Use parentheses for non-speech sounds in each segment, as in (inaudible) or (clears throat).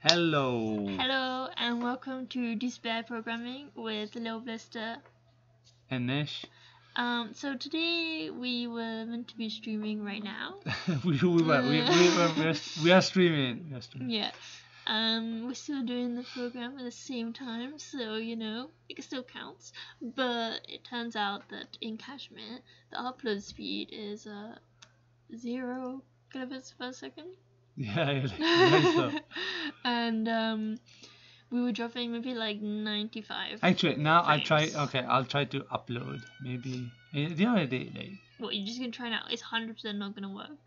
Hello. Hello and welcome to Despair Programming with Lilblister. And Nesh. Um, so today we were meant to be streaming right now. (laughs) we, we, were, we, we, were, we, are, we are streaming. We are streaming. Yeah. Um, we're still doing the program at the same time, so you know it still counts. But it turns out that in Kashmir, the upload speed is uh zero kilobits per second. (laughs) Yeah, (laughs) and um, we were dropping maybe like 95. Actually, now I frames. try. Okay, I'll try to upload. Maybe eh, the other day, like What you're just gonna try now? It's hundred percent not gonna work.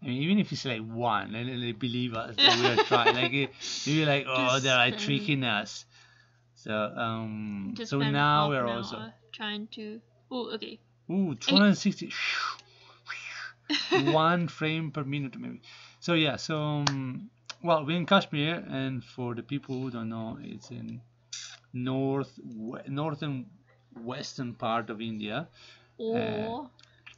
I mean, even if it's like one, and then they believe us that we are trying. (laughs) Like you're like oh, Just they're like tricking us. So um, so now we're also trying to. Oh, okay. ooh 260. one frame per minute maybe so yeah so um, well we're in kashmir and for the people who don't know it's in north northern western part of india Or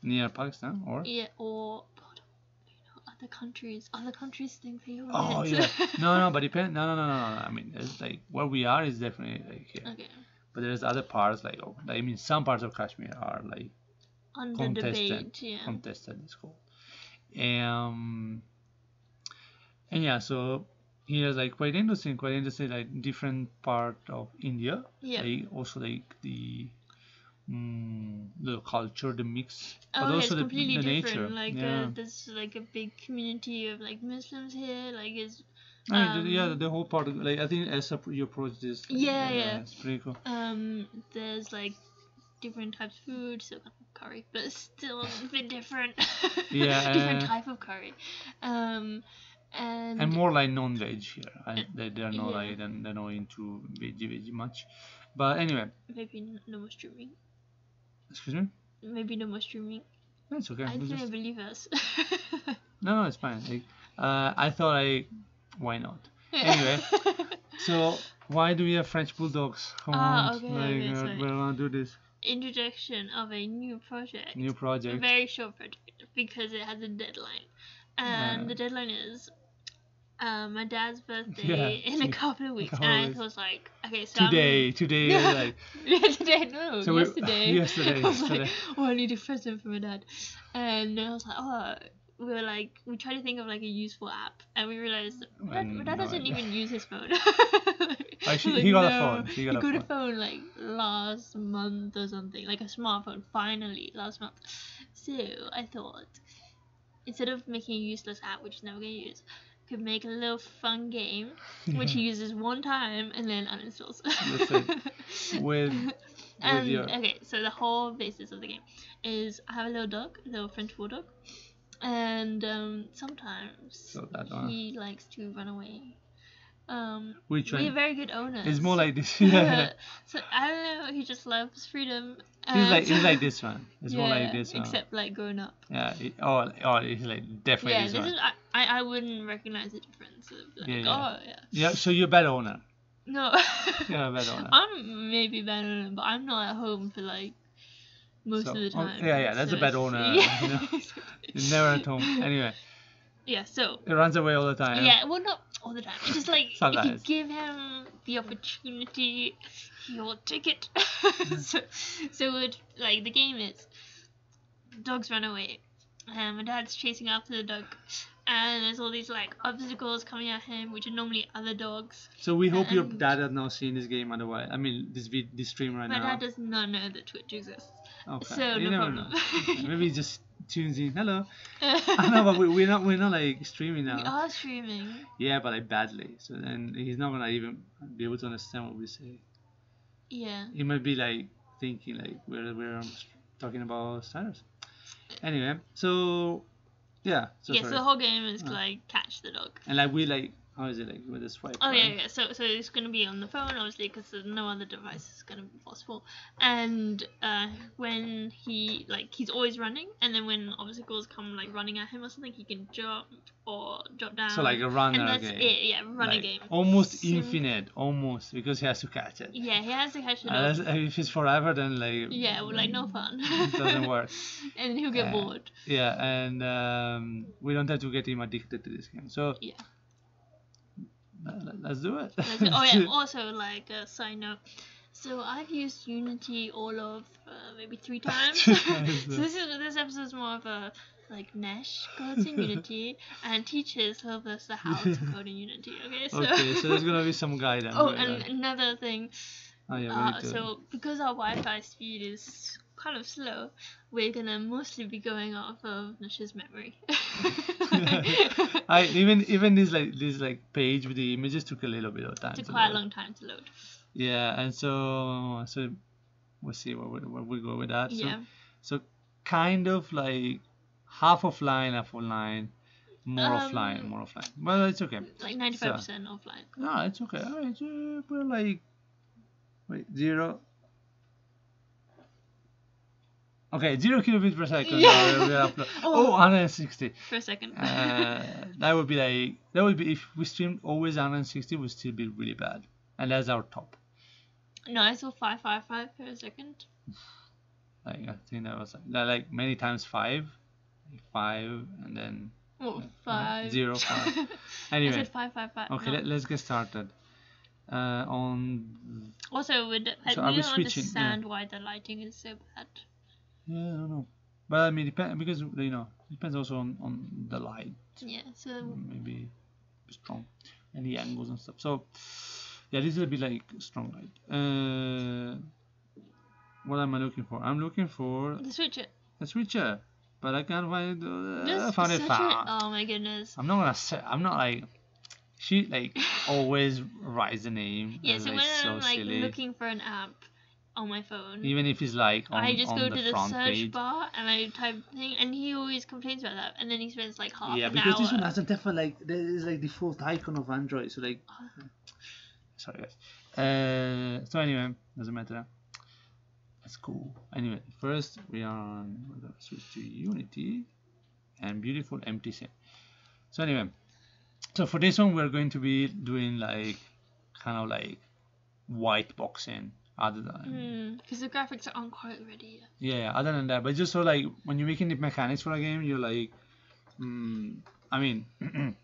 near pakistan or yeah, or but, you know, other countries. Other countries think they are. oh yeah (laughs) no no but depend no no no no no no. i mean it's like where we are is definitely like here okay. but there's other parts like oh, i mean some parts of kashmir are like Under contested debate. Yeah. contested it's called um and yeah so here's like quite interesting quite interesting like different part of india yeah. like also like the mm, the culture the mix but Oh, yeah, it's also the, completely the different. nature Like yeah uh, there's like a big community of like Muslims here. Like it's I mean, the- yeah um, the whole part of, like i think as you approach this like, Yeah, yeah. it's pretty cool um there's like different types of food, so curry, but still a bit different. Yeah, (laughs) different type of curry. Um, and, and more like non-veg here I, they, they're not Yeah. like they're, they're not into veggie veggie much but anyway maybe no more streaming. excuse me Maybe no more streaming. that's okay I we didn't just- believe us. (laughs) No, no, it's fine. Like, uh, I thought I, why not? Anyway, (laughs) So why do we have French bulldogs? Come Ah, on, okay, like okay, uh, we're gonna do this Introduction of a new project. new project. a very short project because it has a deadline, and Uh, the deadline is. Uh, my dad's birthday Yeah, in a couple of weeks, couple (laughs) and I was like, okay, so I'm- Today, today, (laughs) Yeah. like Yeah, today, no, So (laughs) yesterday. yesterday, I was like, yesterday. oh, I need a present for my dad. And I was like, oh, we were like, we tried to think of like a useful app, and we realized that my dad, my dad no doesn't even use his phone. Actually, Like, he got a phone. He got a got a phone. phone like last month or something, like a smartphone. Finally, last month. So I thought, instead of making a useless app which he's never gonna use, could make a little fun game which he uses one time and then uninstalls. That's it. (laughs) with with and your okay, so the whole basis of the game is I have a little dog, a little French bulldog, and um, sometimes So he likes to run away. Um, which we're one? very good owners. It's more like this. (laughs) (laughs) yeah. so I don't know. He just loves freedom. He's like he's like um, this one. It's more like this one. Except like grown up. Yeah. It, oh, oh, it's like definitely yeah, this this one. is I, I wouldn't recognize the difference. Of like, Yeah, yeah. oh yeah. Yeah. So you're a bad owner. No. (laughs) You're a bad owner. I'm maybe bad owner, but I'm not at home for like most So- of the oh, time. yeah, yeah, that's a so bad it's- owner, (laughs) Yeah. you (laughs) know. You're never at home. Anyway, yeah. So it runs away all the time. yeah, well, not all the time. It's just like (laughs) if you give him the opportunity, he'll take it. (laughs) Mm-hmm. so, so it, like the game is, dogs run away, and my dad's chasing after the dog, and there's all these like obstacles coming at him, which are normally other dogs. So we hope your dad has not seen this game otherwise. I mean, this vid- this stream right my now. My dad does not know that Twitch exists. Okay. so you no never problem. know. (laughs) Maybe just tunes in. Hello. (laughs) I know, but we, we're not we're not like streaming now. we are streaming. Yeah, but like badly. So then he's not gonna even be able to understand what we say. Yeah. He might be like thinking like we're we're talking about stars. Anyway, so yeah. So yeah, sorry. so the whole game is Uh. like catch the dog. and like we like how is it like with the swipe? Oh yeah, yeah. So so it's gonna be on the phone, obviously, because no other device is gonna be possible. And uh, when he like he's always running, and then when obstacles come like running at him or something, he can jump or drop down. So like a runner and that's game. it. Yeah, runner Like, game. Almost Sim- infinite, almost because he has to catch it. Yeah, he has to catch it. Unless, if it's forever, then like yeah, well, like no fun. it doesn't work. (laughs) and he'll get Uh, bored. Yeah, and um, we don't have to get him addicted to this game. So Yeah. Let's do it. Let's do- oh yeah. (laughs) Also, like a side note. So I've used Unity all of uh, maybe three (laughs) times. (laughs) so this is this episode is more of a like Nesh codes in Unity and teaches Sylvester how to code in Unity. Okay, so. okay, so there's gonna be some guidance. Oh, with and that. another thing. oh yeah, Uh, so because our Wi-Fi speed is kind of slow, we're gonna mostly be going off of Nesh's memory. (laughs) I even even this like this like page with the images took a little bit of time. took to quite a long time to load. Yeah, and so so we'll see where we, where we go with that. So, yeah. so kind of like half offline, half online, more offline, Um, more offline. Well, it's okay. Like 95% offline. No, it's okay. Alright, uh, we're like wait zero. Okay, zero kilobits per second. Yeah. uh. (laughs) Oh. Oh, 160. For a second. Uh, that would be like that would be if we streamed always 160 would still be really bad, and that's our top. no, I saw 555 per second. Like I think that was like, like many times five, like five, and then Oh, uh, five. zero, five. (laughs) I Anyway, said 555. okay, no. let, let's get started. Uh, on Also, would I So we don't switching? Yeah. understand why the lighting is so bad. Yeah, I don't know, but I mean depend because you know it depends also on on the light, Yeah, so maybe strong, and the angles and stuff. So yeah, this will be like strong light. Uh, what am I looking for? I'm looking for the switcher. The switcher, but I can't find. Uh, I found it fast. oh my goodness. I'm not gonna say. I'm not like. She like always writes the name. Yeah, so like, when so I'm like silly. looking for an app on my phone, Even if it's like on, I just on go the to the search page. bar and I type thing, and he always complains about that, and then he spends like half yeah, an because hour. this one hasn't definitely like there is like the default icon of Android. So like, Oh. sorry guys. Uh, so anyway, doesn't matter. That's cool. Anyway, first we are on. We're gonna switch to Unity, and beautiful empty scene. So anyway, so for this one we're going to be doing like, kind of like, white boxing. Other than Because the graphics aren't quite ready yet. yeah, other than that, but just so like when you're making the mechanics for a game, you're like, mm, I mean, (clears throat)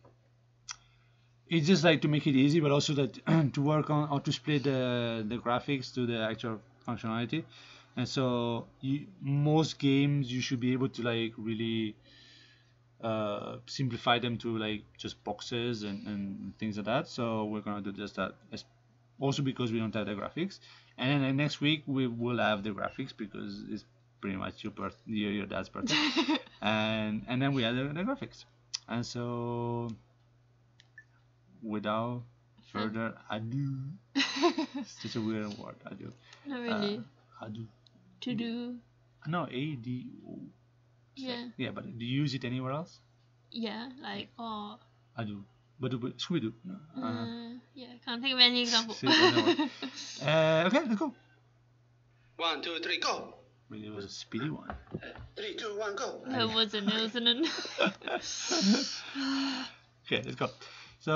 it's just like to make it easy, but also that (clears throat) to work on or to split the the graphics to the actual functionality, and so you, most games you should be able to like really uh, simplify them to like just boxes and, and things like that. So we're gonna do just that. Also because we don't have the graphics, and then next week we will have the graphics because it's pretty much your birth, your, your dad's birthday, (laughs) and and then we have the, the graphics, and so without further ado, (laughs) it's such a weird word. Ado, Not really. uh, ado. to do. No, A D O. Yeah. Yeah, but do you use it anywhere else? Yeah, like, oh. Ado. But Scooby Doo. Uh, Uh, yeah, I can't think of any example. (laughs) See, (laughs) uh, okay, let's go. One, two, three, go. Maybe it was a speedy one. Three, two, one, go. no, it wasn't. It wasn't. an- (laughs) okay, let's go. So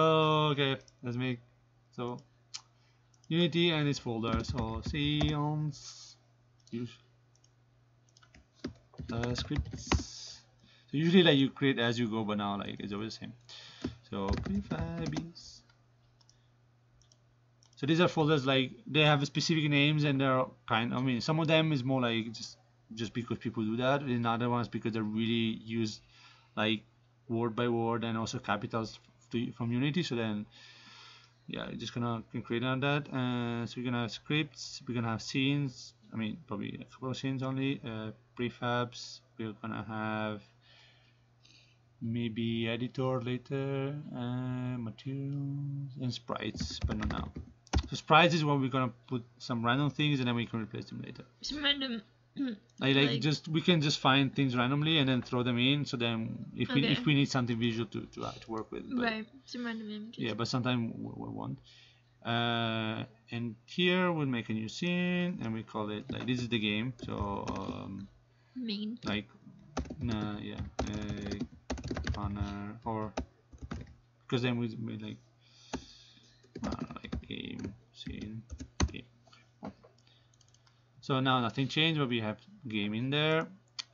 okay, let's make so Unity and its folder. So Seance use uh, scripts. So usually like you create as you go, but now like it's always the same. So prefabs. So these are folders like they have specific names and they're kind. I mean, some of them is more like just just because people do that. and other ones because they're really used like word by word and also capitals to, from Unity. So then, yeah, you're just gonna create on that. Uh, so we're gonna have scripts. We're gonna have scenes. I mean, probably a couple of scenes only. Uh, prefabs. We're gonna have maybe editor later. Uh, materials and sprites, but not now. So sprites is where we're gonna put some random things and then we can replace them later. Some random. (clears throat) Like, like Like- just we can just find things randomly and then throw them in. So then if we if we need something visual to to, uh, to work with. But, right, some random images. Yeah, but sometimes we, we won't. Uh, and here we'll make a new scene and we call it like this is the game. So um, Main. like nah, yeah, uh, honor uh, or because then we made like I like game scene game. So now nothing changed, but we have game in there,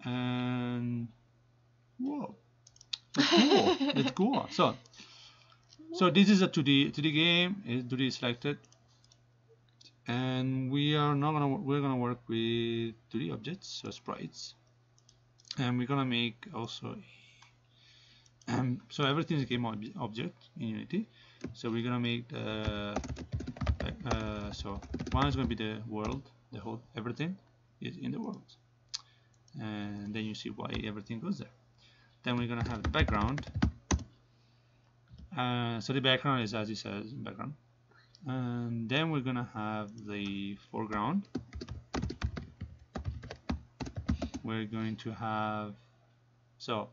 and whoa, let's go, (laughs) let's go. So So this is a 2D 2D game. Is 2D selected, and we are not gonna we're gonna work with 2D objects, so sprites, and we're gonna make also. Um, so everything is a game ob object in Unity. So we're gonna make the uh, so one is gonna be the world, the whole everything is in the world, and then you see why everything goes there. Then we're gonna have the background uh, so the background is as it says background and then we're gonna have the foreground we're going to have so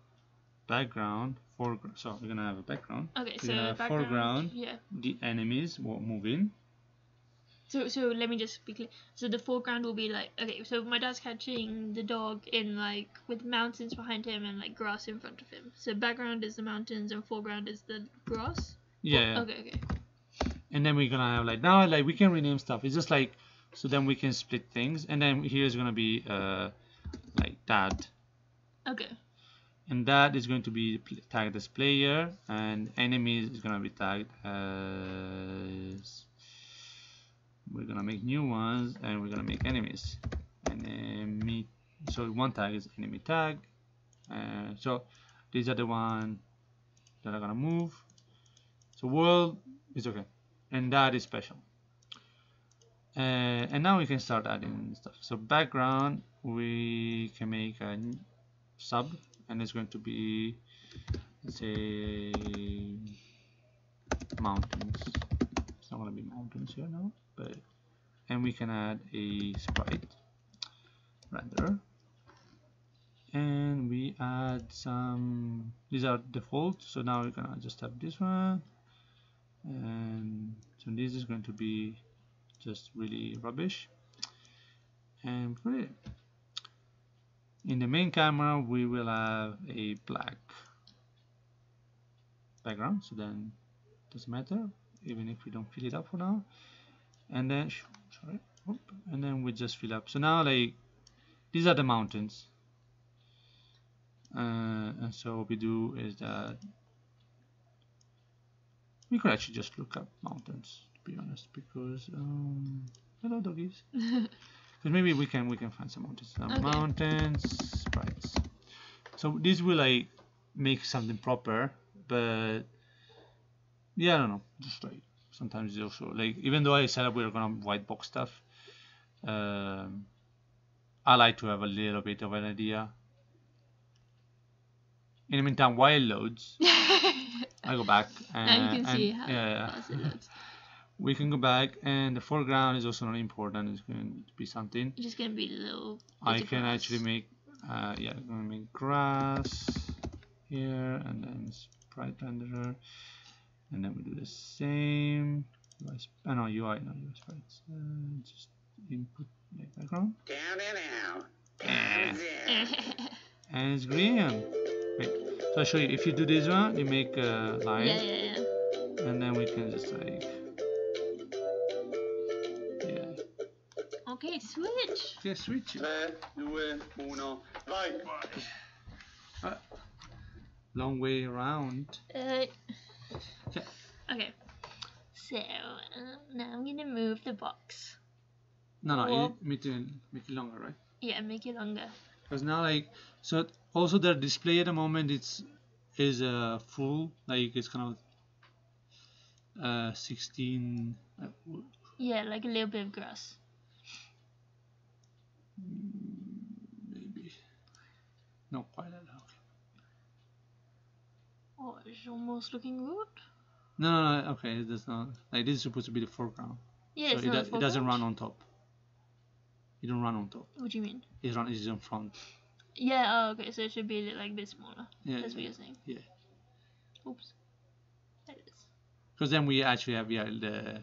background foreground so we're gonna have a background Okay, We're so gonna have background. foreground Yeah. the enemies will move in So so let me just be clear. So the foreground will be like okay. So my dad's catching the dog in like with mountains behind him and like grass in front of him. So background is the mountains and foreground is the grass. yeah Okay. Okay. and then we're gonna have like now like we can rename stuff it's just like so then we can split things and then here's gonna be uh like dad Okay. And that is going to be tagged as player and enemies is going to be tagged as we're going to make new ones and we're going to make enemies. Enemy so one tag is enemy tag uh, so these are the one that are going to move. So world is okay and that is special. Uh, and now we can start adding stuff. So background we can make a sub and it's going to be say mountains. It's not going to be mountains here now but and we can add a sprite render. And we add some these are default so now we're gonna just have this one. And so this is going to be just really rubbish. And put it in the main camera we will have a black background so then doesn't matter even if we don't fill it up for now. And then sorry and then we just fill up. So now like these are the mountains. Uh, and so what we do is that we could actually just look up mountains to be honest because um, hello doggies (laughs) because maybe we can we can find some mountains some Okay. mountains sprites so this will like make something proper but yeah I don't know. Just like sometimes it's also like even though I said we're gonna white box stuff um, I like to have a little bit of an idea. In the meantime while it loads (laughs) I go back and, now you can and- see how yeah, yeah. Fast it looks. we can go back and the foreground is also not important it's going to be something It's just gonna be little. I bits can grass. actually make uh, yeah I'm gonna make grass here and then sprite renderer and then we do the same UI sp- oh, no UI no UI sprites uh, just input like background Down and out. And down. (laughs) and it's green wait so I'll show you if you do this one you make a line yeah, yeah, yeah. and then we can just like Okay, switch. okay switch Tre, due, uno, vai. long way around Uh, Okay. okay. So um, now I'm gonna move the box. no no Cool. you make it make it longer right Yeah, make it longer. because now like so also their display at the moment it's is uh full like it's kind of uh 16 uh, Yeah, like a little bit of grass. Maybe not quite that okay. Oh, it's almost looking good. no no no okay that's not like this is supposed to be the foreground Yeah, so it's it, not do- it doesn't run on top it don't run on top What do you mean? it run it's in front Yeah, oh, okay, so it should be like a bit smaller. yeah That's what you're saying. yeah Oops. There it is. because then we actually have yeah the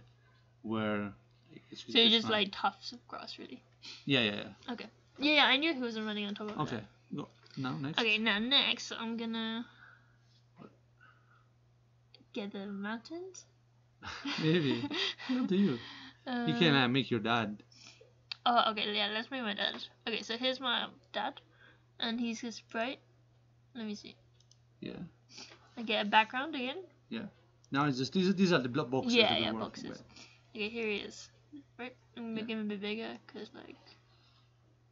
where like, So you it's just not- like tufts of grass, really. Yeah yeah yeah Okay. Yeah, yeah, I knew he wasn't running on top of okay go now next. Okay, now next I'm gonna get the mountains. (laughs) maybe up to you (laughs) Uh, you can uh, make your dad Oh, okay, yeah, let's make my dad. Okay, so here's my dad, and he's his sprite. Let me see. yeah I get a background again. Yeah. Now it's just these are, these are the block boxes. Yeah, yeah, boxes. with. Okay, here he is. Right, I'm making him a bit bigger, cause like,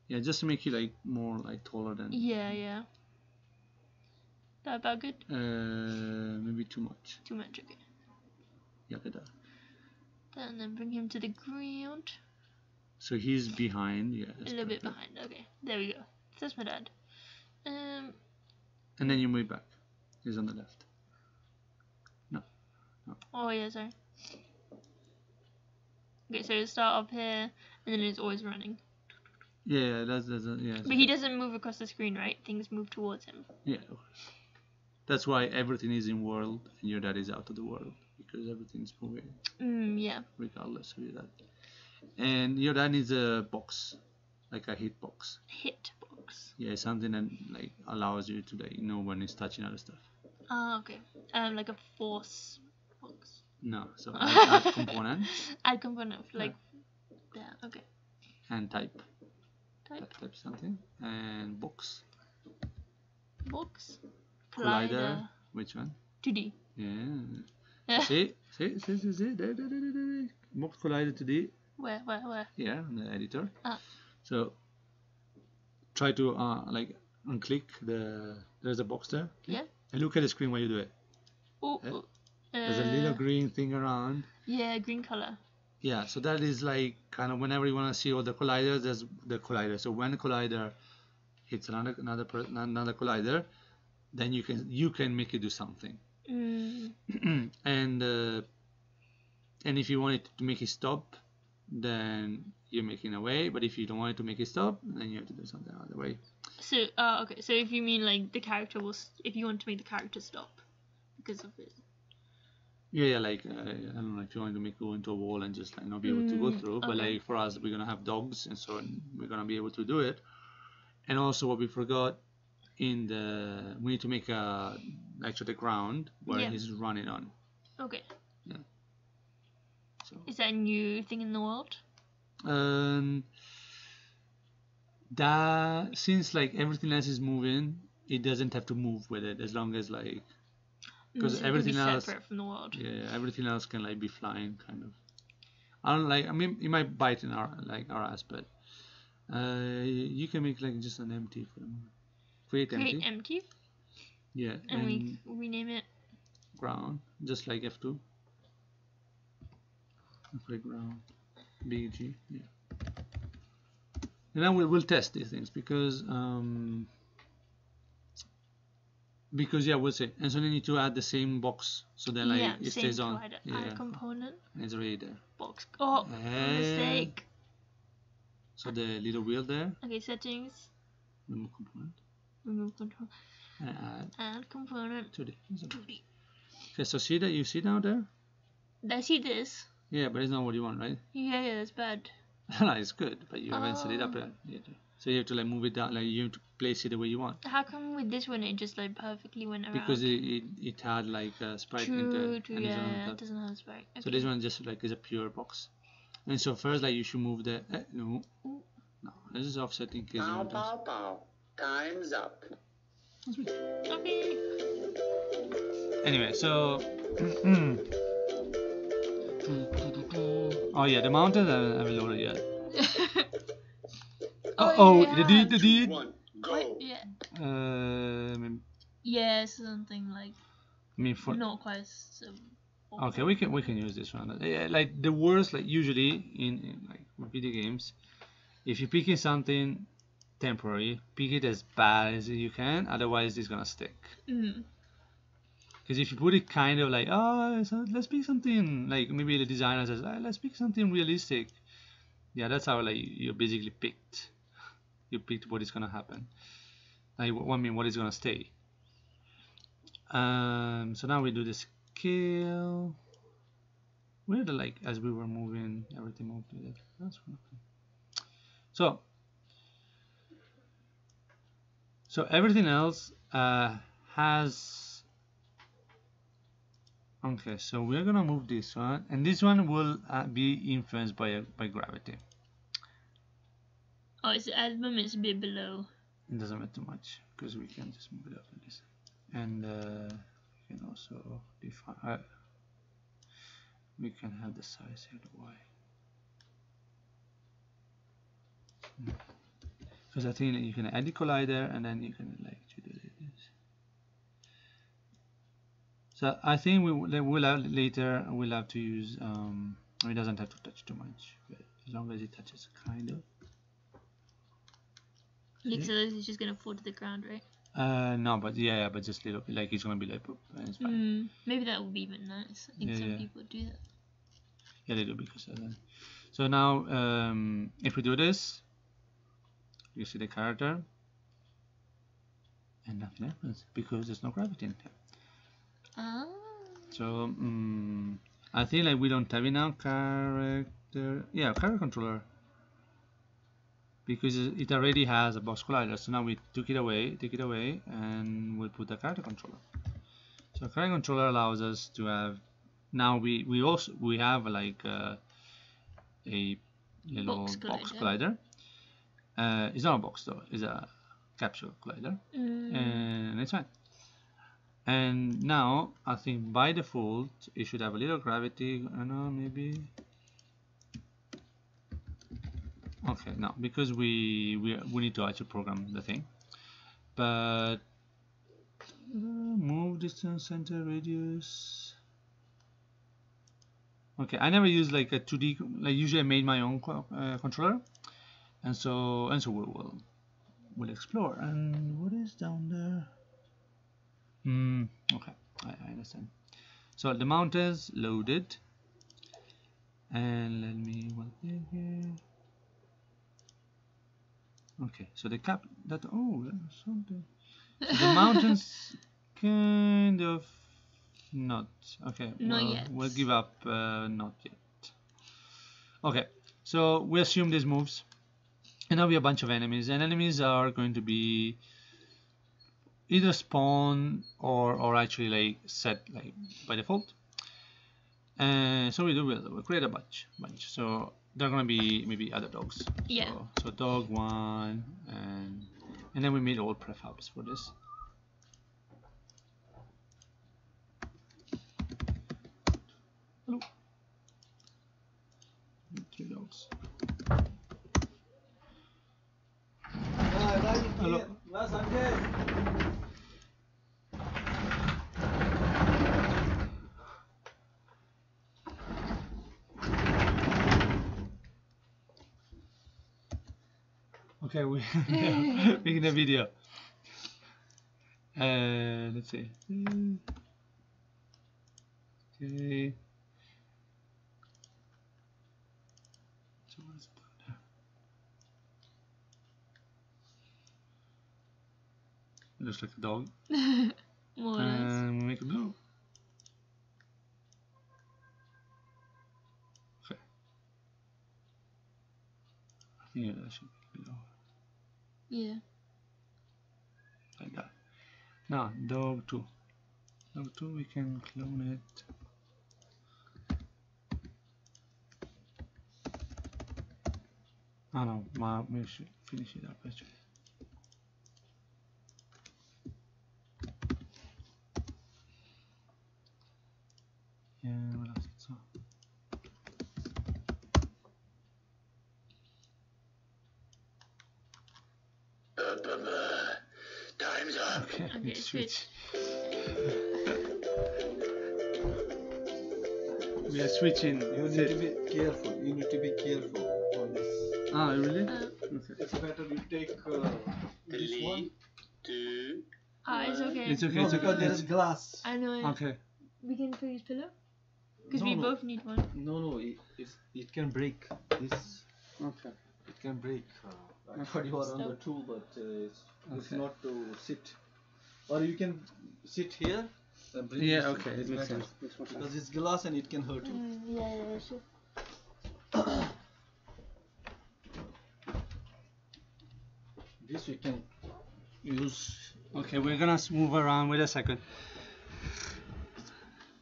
Yeah, just to make you like more like taller than. yeah, yeah. That about good? Uh, maybe too much. Too much, okay. Yeah, that. And then bring him to the ground. So he's behind. Yeah. A little bit behind. Okay, there we go. That's my dad. Um, And then you move back. He's on the left. No, oh yeah, sorry. Okay, so start up here, and then it's always running. Yeah, that's uh, yeah. But he doesn't move across the screen, right? Things move towards him. Yeah. That's why everything is in world and your dad is out of the world because everything's moving Mm, yeah. regardless of your dad. And your dad needs a box, like a hit box. Hitbox. Yeah, something that like allows you to like know when it's touching other stuff. Ah, okay. Um, like a force box. No, so (laughs) add, add component Add component, like, there. Okay. and type. Type Type something and box box. collider. Collider. Which one? 2D. Yeah. see, see, see, see, see, there, there, there, there. Box collider 2D. Where, where, where? Yeah, on the editor. Ah. So try to uh, like unclick the there's a box there. Yeah. And look at the screen while you do it. Oh, Eh? oh, There's a little uh, green thing around. Yeah, green color. Yeah, so that is like kind of whenever you want to see all the colliders, there's the collider. So when the collider hits another another another collider, then you can you can make it do something. Mm, (clears throat) and uh, and if you want it to make it stop, then you're making a way. But if you don't want it to make it stop, then you have to do something other way. so, uh, okay, so if you mean like the character will, if you want to make the character stop because of it. Yeah, yeah, like uh, I don't know if you want to make go into a wall and just like not be able to go Mm, through, but okay. like for us, we're gonna have dogs, and so we're gonna be able to do it. And also, what we forgot in the we need to make a actually the ground where Yeah. he's running on. Okay. So Is that a new thing in the world? um, that since like everything else is moving, it doesn't have to move with it as long as like Mm, 'Cause so it be everything else- separate from the world. yeah everything else can like be flying kind of. I don't like I mean it might bite in our like our ass, but uh, you can make like just an empty for the moment. Create, Create empty. empty, yeah, and and we rename it. ground just like F2. Create ground. BG. Yeah. And then we'll, we'll test these things because um, because yeah we'll say and so they need to add the same box so then like yeah, it stays on collider. yeah Add component it's already there box. Oh, And- mistake. so the little wheel there Okay, settings. remove component Remove control. and add Add component. 2D 2D. okay so see that you see down there I see this? yeah but it's not what you want right Yeah, yeah, that's bad. no (laughs) it's good but you haven't set it up Oh. yet yet. so you have to like move it down like you have to place it the way you want How come with this one it just like perfectly went around? because it, it, it had like a sprite true, into true, and it's on yeah, top. it doesn't have sprite. Okay. So this one just like is a pure box. And so first like you should move the eh, no Ooh. no this is offset in case you Pow, want to. pow, pow. Time's up. Okay. Anyway, so (clears throat) oh yeah, the mountain I haven't loaded yet. (laughs) Oh, oh, yeah. the deed, the deed. One, go. Wait, yeah. Uh, I mean, Yeah, something like I mean for not quite so. okay, we can we can use this one. Yeah, like the worst, like usually in, in like video games, if you're picking something temporary, pick it as bad as you can. Otherwise, it's gonna stick. Mm. Because if you put it kind of like, oh, so let's pick something like maybe the designer says, ah, let's pick something realistic. Yeah, that's how like you're basically picked. You picked what is gonna happen. Like, I mean, what is gonna stay. Um. So now we do the scale. Where the like as we were moving, everything moved with it. That's. So. So everything else uh, has Okay, so we're gonna move this one, and this one will uh, be influenced by by gravity. Oh, it's at the moment it's a bit below. It doesn't matter much because we can just move it up like this, and uh, we can also define. Uh, we can have the size here, the Y. Because I think you can add the collider and then you can like do this. So I think we will have later we'll have to use um it doesn't have to touch too much, but as long as it touches kind of. Like, so this is just gonna fall to the ground, right? Uh no, but yeah, yeah, but just a little bit like it's gonna be like it's fine. Mm, maybe that would be even nice. I think Yeah, some yeah. people do that. Yeah, they do because of that. So now, um, if we do this, you see the character, and nothing happens because there's no gravity in there. Ah. So um, I think like we don't have enough character. Yeah, character controller. Because it already has a box collider, so now we took it away, take it away, and we'll put the character controller. So character controller allows us to have. Now we we also we have like uh, a little Box box collider. collider. Uh, it's not a box though; it's a capsule collider Mm. and it's fine. And now I think by default it should have a little gravity. I know maybe. Okay, no, because we we we need to actually program the thing, but uh, move distance, center, radius. Okay, I never use like a 2D. Like usually I made my own co- uh, controller, and so and so we'll, we'll we'll explore. And what is down there? Hmm. Okay, I, I understand. So the mount is loaded, and let me what here. Okay, so the cap that oh something. So the mountains (laughs) kind of not okay. Not well, yet. We'll give up. Uh, not yet. Okay, so we assume this moves, and now we have a bunch of enemies, and enemies are going to be either spawn or or actually like set like by default. And so we do we'll, we'll create a bunch bunch. So there are gonna be maybe other dogs. Yeah. So, so dog one and and then we made all prefabs for this. Hello. Three dogs. Hello. Okay, we (laughs) (laughs) making a video. Uh, let's see. Okay. So what is it down? It looks like a dog. (laughs) More or. And we make it blue. Okay. I think that should be. Yeah. like that. Now, dog 2. Dog 2, we can clone it. Oh no, ma- we should finish it up actually. Yeah, what else? So, Time's up. okay, Okay, switch. We are switching. You need to be careful. You need to be careful on this. Ah, really? Uh, Okay. It's better you take uh, this one. Two, ah, it's okay. It's okay. No, it's okay. there is glass. I know it. Okay. We can put his pillow? Because No, we no. both need one. No, no, it, it's, it can break. This Okay. it can break. Uh, I thought (laughs) you are on the Stop. tool, but uh, it's, it's not to sit. Or you can sit here. And bring Yeah, this okay, it makes sense. Makes more sense. Because it's glass and it can hurt you. Mm, yeah, yeah, sure. (coughs) This you can use. Okay, we're gonna move around. Wait a second.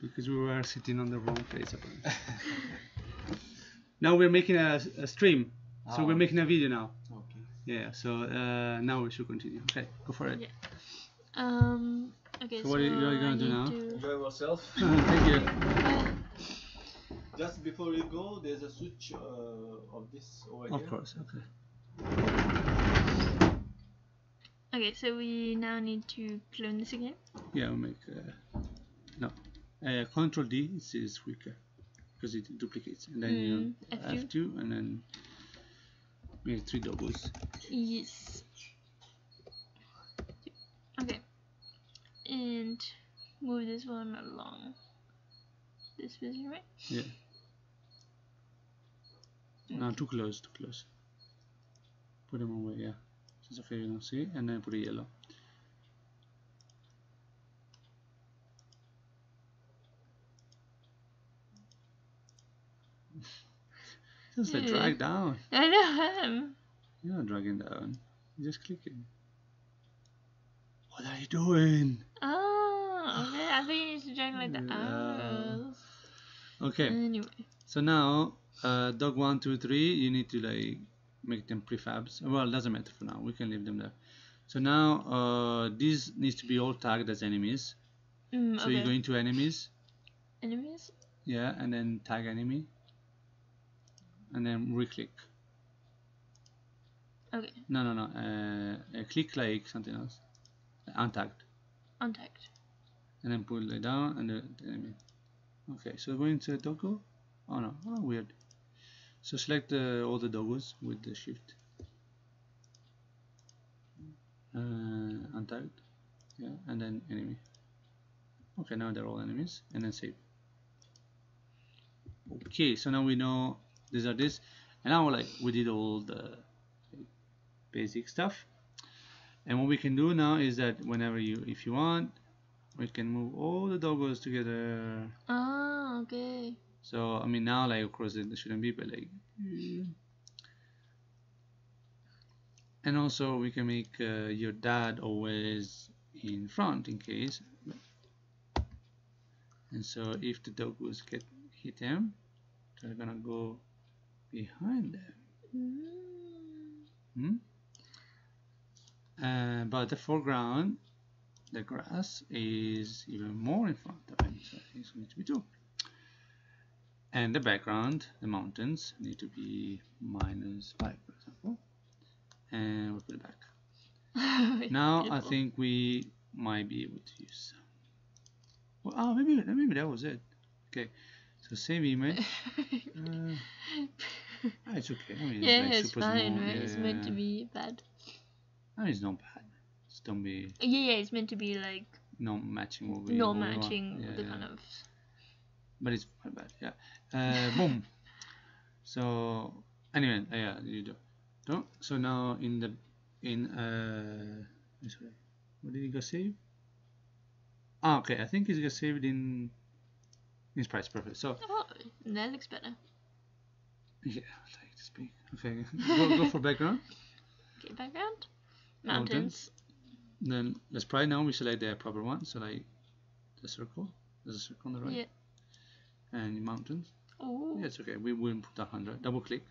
Because we were sitting on the wrong place. (laughs) now we're making a, a stream. So we're Ah. making a video now. Okay. Yeah, so uh, now we should continue. Okay, go for it. Yeah. Um. Okay. So what are you- so you're gonna I do now? to- Enjoy yourself. (laughs) Thank you. (laughs) Just before you go, there's a switch uh, of this over Of here. course, okay. Okay, so we now need to clone this again. Yeah, we'll make uh, no. Uh, Control D is, is quicker because it duplicates, and then you Mm, F2. F2, and then make three doubles. Yes. Okay. And move this one along this position, right? Yeah. No, too close, too close. Put them away, yeah. Just okay, you don't see, and then put a yellow. (laughs) Just like Yeah. drag down. I know. Um, You're not dragging down. You're just clicking. What are you doing? oh, okay. I think you need to drag like the arrows. Okay. Anyway. So now, uh, dog one, two, three, you need to like make them prefabs. Well, it doesn't matter for now. We can leave them there. So now, uh, these needs to be all tagged as enemies. Mm, So okay. you go into enemies, Enemies? yeah, and then tag enemy, and then re-click. Okay. No, no, no. Uh, uh, click like something else, untagged, Untagged. and then pull it down and the, the enemy. Okay, so going to doggo. Oh no, oh weird. So select uh, all the doggos with the shift. Uh, untagged, yeah, and then enemy. Okay, now they're all enemies, and then save. Okay, so now we know these are this, and now like we did all the basic stuff. And what we can do now is that whenever you, if you want, we can move all the doggos together. Oh, okay. So I mean now like of course it shouldn't be, but like. mm. And also we can make uh, your dad always in front in case. And so if the doggos get hit him, they're gonna go behind them. Mm. Hmm? Uh, but the foreground, the grass, is even more in front of him, so it's going to be two. And the background, the mountains, need to be minus 5, for example. And we'll put it back. (laughs) Now I think we might be able to use some. Well, oh, maybe, maybe that was it. Okay, so same image. (laughs) Uh, ah, it's okay. I mean, yeah, like it's fine, small. right? It's meant to be bad. I mean, it's not bad. It's don't be Yeah, yeah, it's meant to be like not matching what we no what we matching Yeah, the yeah. kind of. But it's quite bad. Yeah. Uh, boom. (laughs) So anyway, uh, yeah, you do. do. So now in the in uh, sorry, what did he go save? Ah, okay. I think he's gonna save it in in sprites. Perfect. So Oh, that looks better. yeah, I like to speak. Okay, (laughs) go go for background. Okay, background. Mountains. Mountains. Then let's try now. We select the proper one. So like the circle. There's a circle on the right. Yeah. And mountains. Oh. Yeah, it's okay. We wouldn't put 100. Double click.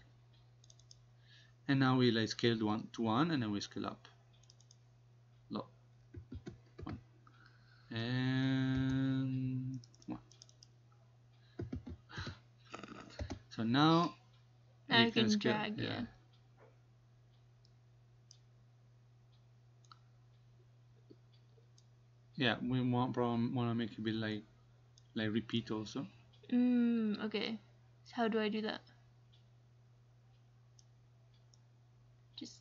And now we like scaled one to one, and then we scale up. Low. One. And one. (sighs) So now Now you can scale- drag, yeah. Yeah, we want probably want to make it a bit like like repeat also. Mm, okay. So how do I do that? Just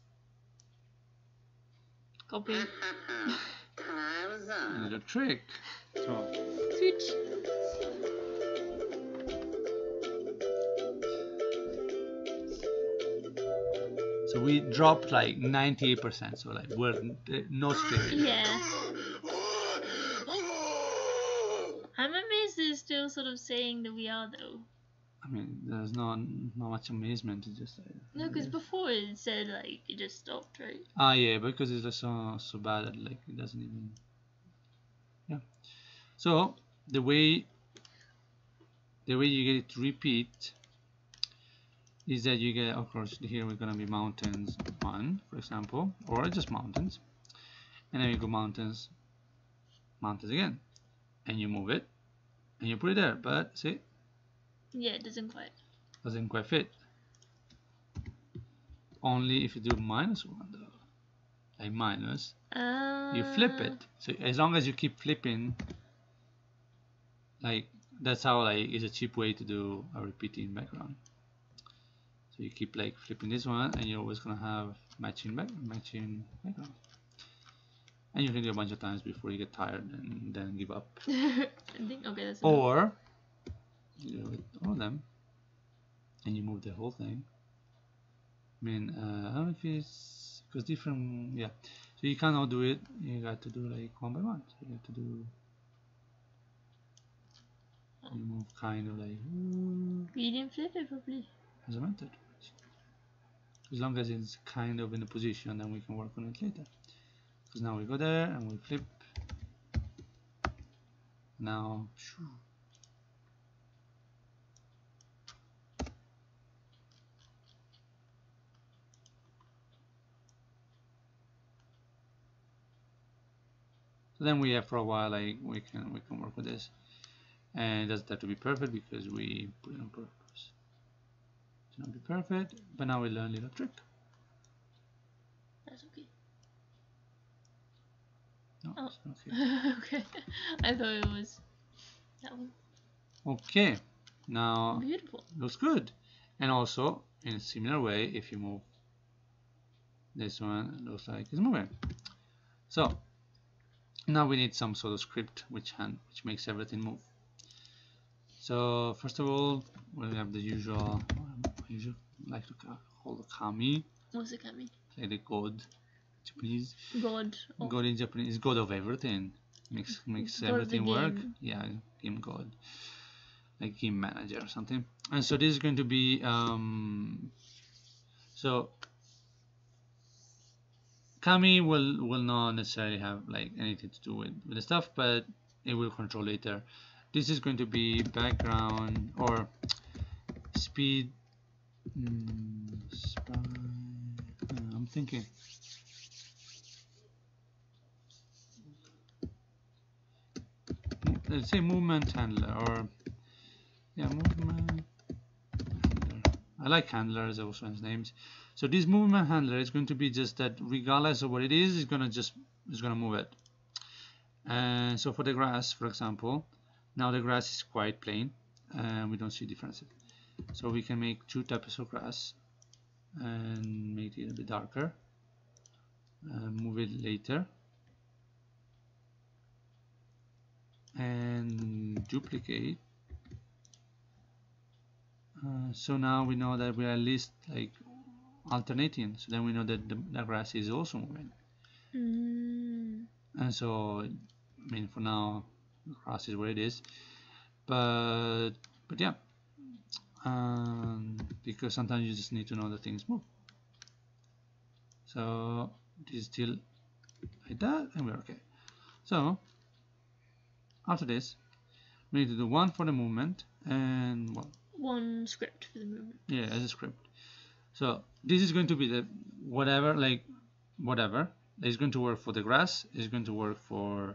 copy. (laughs) Time's up. Another trick. So Switch. so we dropped like 98%. So like we're uh, no (laughs) straight. Yeah. I'm amazed they're still sort of saying that we are though. I mean, there's not not much amazement. It's just like No, because before it said like it just stopped, right? ah yeah, because it's just so so bad that like it doesn't even yeah. So the way the way you get it to repeat is that you get of course here we're gonna be mountains one for example or just mountains and then you go mountains mountains again and you move it and you put it there but see Yeah, it doesn't quite. Doesn't quite fit. Only if you do minus one though. Like minus, Uh, you flip it. So as long as you keep flipping, like that's how like is a cheap way to do a repeating background. So you keep like flipping this one, and you're always gonna have matching back matching background. And you can do a bunch of times before you get tired and then give up. (laughs) I think okay, that's. Or you do it all of them, and you move the whole thing. I mean, uh, I don't know if it's because different, yeah. So you cannot do it. You got to do like one by one. So you have to do. You move kind of like You didn't flip it properly. matter. As long as it's kind of in a position, then we can work on it later. Because now we go there and we flip. Now, So then we have for a while like we can we can work with this. And it doesn't have to be perfect because we put it on purpose. It's not be perfect, but now we learn a little trick. That's okay. No, Oh. it's not here. okay. I thought it was that one. Okay, now Beautiful. looks good. And also in a similar way, if you move this one, looks like it's moving. So now we need some sort of script which hand which makes everything move. So first of all, we have the usual, I usually like to call the kami, What's the kami? Play the god, Japanese. God. Oh, God in Japanese is god of everything. Makes makes God everything work. Yeah, game god, like game manager or something. And so this is going to be um. So Kami will will not necessarily have like anything to do with, with the stuff, but it will control later. This is going to be background or speed. Mm, spy, uh, I'm thinking. Let's say movement handler or yeah movement handler. I like handlers also as names. So this movement handler is going to be just that regardless of what it is it's gonna just it's gonna move it. And so for the grass for example now the grass is quite plain and we don't see differences. So we can make two types of grass and make it a bit darker and move it later duplicate. Uh, so now we know that we are at least like alternating. So then we know that the, the grass is also moving. Mm. and so I mean for now the grass is where it is. But but yeah. Um, because sometimes you just need to know that things move. So this is still like that and we're okay. So after this we need to do one for the movement and well One script for the movement. yeah as a script. So this is going to be the whatever like whatever. Is going to work for the grass is going to work for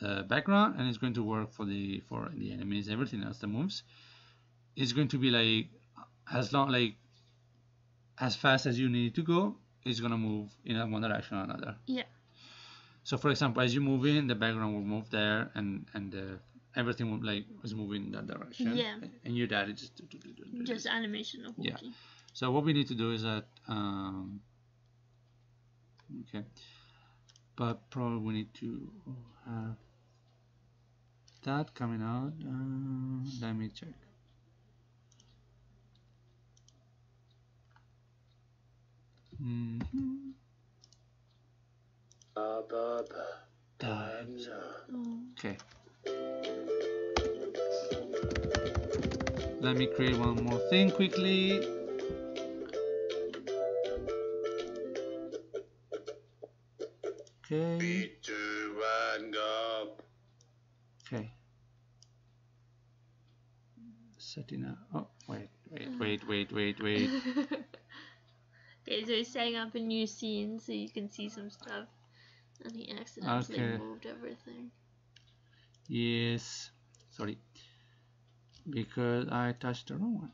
the background and it's going to work for the for the enemies everything else that moves. It's going to be like as long like as fast as you need to go it's going to move in one direction or another. Yeah. so for example as you move in the background will move there and and the everything will like is moving in that direction Yeah. and your dad is just do- do- do- do- do- Just animation of Yeah. so what we need to do is that um, okay but probably we need to have that coming out uh, let me check Mhm. Time's up. Oh. Okay. Let me create one more thing quickly. Okay. two, and go. Okay. Setting up. Oh, wait, wait, ah. wait, wait, wait, wait. (laughs) okay, so he's setting up a new scene so you can see some stuff. And he accidentally Okay. moved everything. Yes. Sorry. because I touched the wrong one.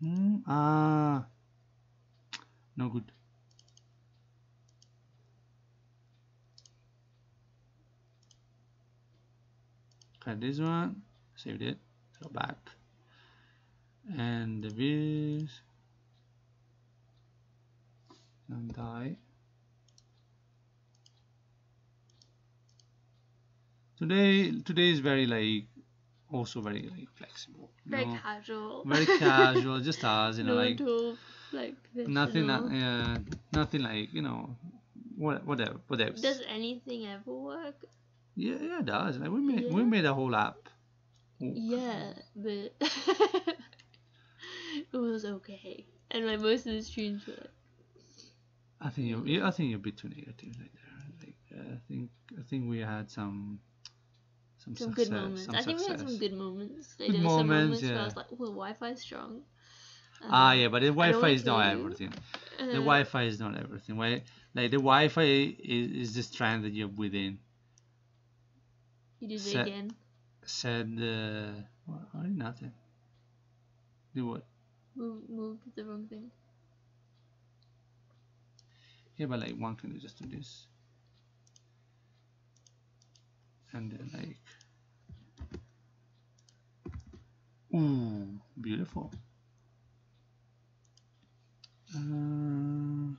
Hmm. Ah. No good. Cut this one. Saved it. Go back. And the views, And die. Today, today is very like, also very like flexible. Very know? casual. very casual, just (laughs) us, you know, no like like nothing, uh, professional. uh, nothing like you know, what, whatever, whatever. Does anything ever work? Yeah, yeah, it does. Like we made, we made a whole app. Oh, Yeah, but (laughs) it was okay. And like most of the streams were like, I think you, you, I think you're a bit too negative, like there. Like uh, I think, I think we had some, some, some success, good moments. some I think we had some good moments. Like, Good were some moments, moments where I was like, well, Wi-Fi is strong." Ah, Um, yeah, but the Wi-Fi is not you. everything. uh, The Wi-Fi is not everything. Why? Like the Wi-Fi is, is the strand that you're within. You did set- it again. Said, uh, what? I did nothing. Do what? Move, moved the wrong thing. Yeah, but like one can just do this. And then like Ooh, beautiful. Uh,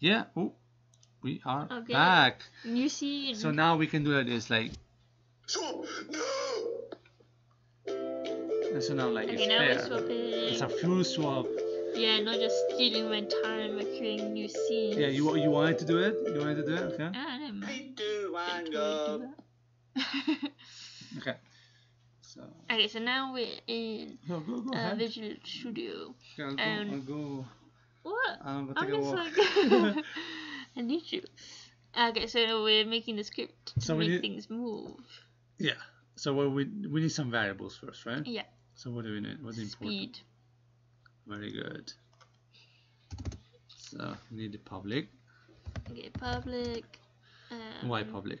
yeah, oh we are Okay. back. You see, So now we can do like this, like So, no! and so now like okay, it's now we're fair. swapping. It's a full swap. Yeah, not just stealing my time by creating new scenes. Yeah, you you wanted to do it? You wanted to do it? Okay. Ah, never mind. I do Don't hang do. Okay. So okay, so now we're in (laughs) go go go uh. Visual Studio. Okay, I'll go, um, I'll go. What? I'll go I'm a just walk. like, (laughs) I need you. Okay, so we're making the script to So make need- things move. Yeah. So what we we need some variables first, right? Yeah. So what do we need? What's important? Speed. Very good. So we need the public. Okay, public. Um, Why public?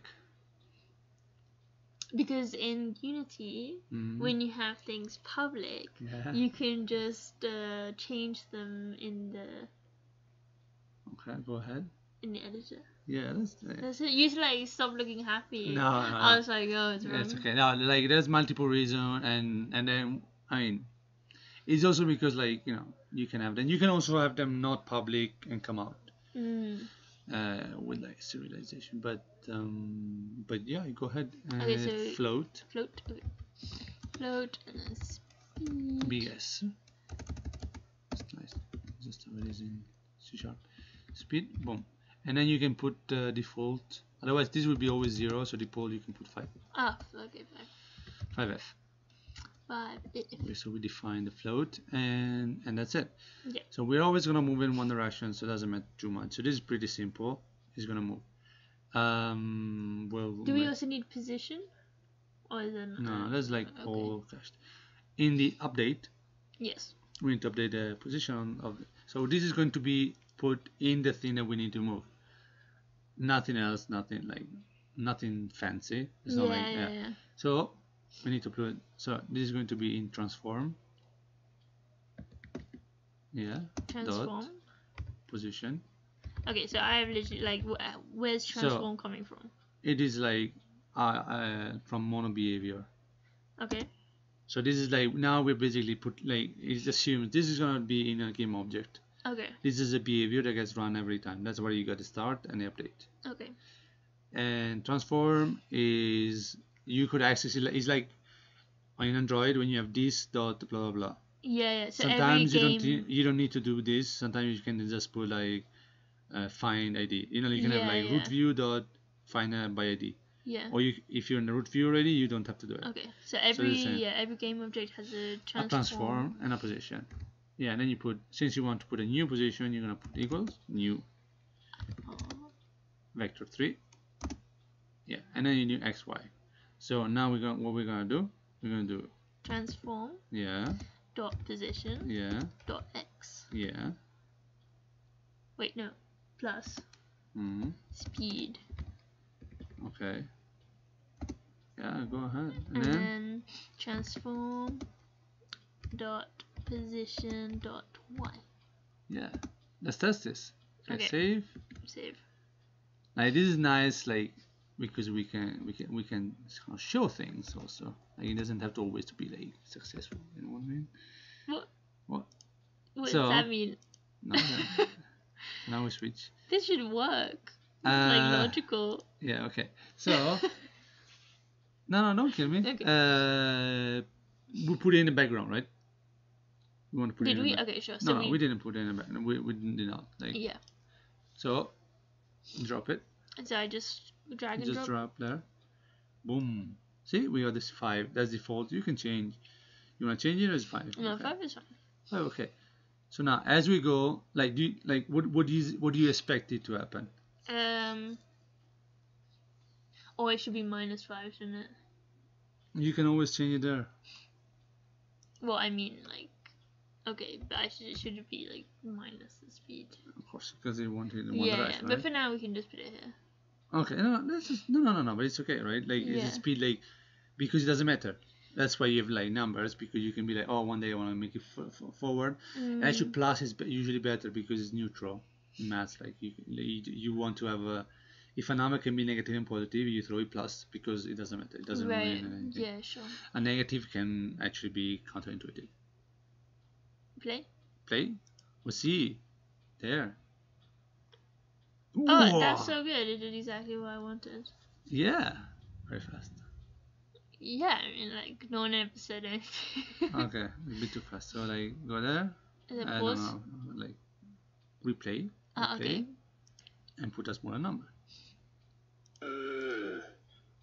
Because in Unity, Mhm. when you have things public, yeah. you can just uh, change them in the Okay, go ahead. in the editor. Yeah, that's. Uh, That's it. You like stop looking happy. no, no, no. I was like, oh, it's wrong. It's okay. No, like there's multiple reason, and and then I mean, it's also because like you know you can have them. You can also have them not public and come out Mm. Uh, with like serialization. But um, but yeah, go ahead. Uh, Okay, so- float Float. Okay. Float and then speed. BS. That's nice. Just how it is in C sharp. Speed, boom. And then you can put uh, default. Otherwise, this will be always zero. So default, you can put five. Ah, okay, five. Five F. Five. Okay, so we define the float, and and that's it. Yeah. So we're always gonna move in one direction, so it doesn't matter too much. So this is pretty simple. It's gonna move. Um, well, Do we also need position? Or is it no, that's like okay. all cached. In the update, Yes. we need to update the position of. The, so this is going to be put in the thing that we need to move. Nothing else. Nothing like nothing fancy. It's Yeah, not like yeah, yeah. So we need to put. So this is going to be in transform. Yeah. Transform. Position. Okay, so I have literally like, wh- where's So- transform coming from? It is like uh, uh, from MonoBehaviour. Okay. So this is like now we basically put like it assumes this is gonna be in a game object. Okay. This is a behavior that gets run every time. That's where you got to start and update. Okay. And transform is you could access it. It's like on Android when you have this dot blah blah blah. Yeah, yeah. So Sometimes you every don't you don't need to do this. Sometimes you can just put like uh, find ID. You know you can have like yeah. root view dot find by ID. yeah. Or you if you're in the root view already, you don't have to do it. Okay. So every same. yeah every game object has a a transform. transform and a position. Yeah, and then you put since you want to put a new position, you're gonna put equals new Oh, vector three. Yeah, and then you do x y. So now we're going what we're gonna do? We're gonna do transform yeah, dot position yeah, dot x. yeah. Wait no. Plus Mm, speed. okay. Yeah, go ahead. And and then then transform dot position dot y. yeah, let's test this. Okay, Okay. save. Save. Like this is nice, like because we can we can we can show things also. Like it doesn't have to always to be like successful. You know what I mean? What? What? What So- does that mean? No. no. (laughs) now we switch. This should work. It's Uh, like logical. Yeah. Okay. So. (laughs) no, no, don't kill me. Okay. Uh, we put it in the background, right? We want to put it Did in we? the Okay, sure. No, So no, we, we didn't put it in the background. We, we did not. Like yeah. so. Drop it. And so I just drag and just drop. drop there. Boom. See, we got this five. That's default. You can change. You want to change it or is five? No, okay. five is fine. Oh, okay. So now, as we go, like, do you, like what what do you what do you expect it to happen? Um. Oh, it should be minus five, shouldn't it? You can always change it there. Well, I mean, like, okay, but I should, it should be like minus the speed. Of course, because they want it in one yeah, but right? for now we can just put it here. Okay, no, no, that's just, no, no, no, no, but it's okay, right? Like, Yeah. it's a speed, like, because it doesn't matter. That's why you have like numbers because you can be like, oh, one day I want to make it f- f- forward. Mm. Actually, plus is be- usually better because it's neutral in maths. Like you, you, you want to have a, if a number can be negative and positive, you throw it plus because it doesn't matter. It doesn't right. anything. Yeah, sure. A negative can actually be counterintuitive. Play. Play. We'll see. There. Oh, that's so good. It did exactly what I wanted. Yeah. Very fast. Yeah, I mean, like, no one ever said anything. (laughs) Okay, a bit too fast. So like go there. it Uh, no, pause? no, like replay. Ah, replay, okay. And put a smaller number. Uh,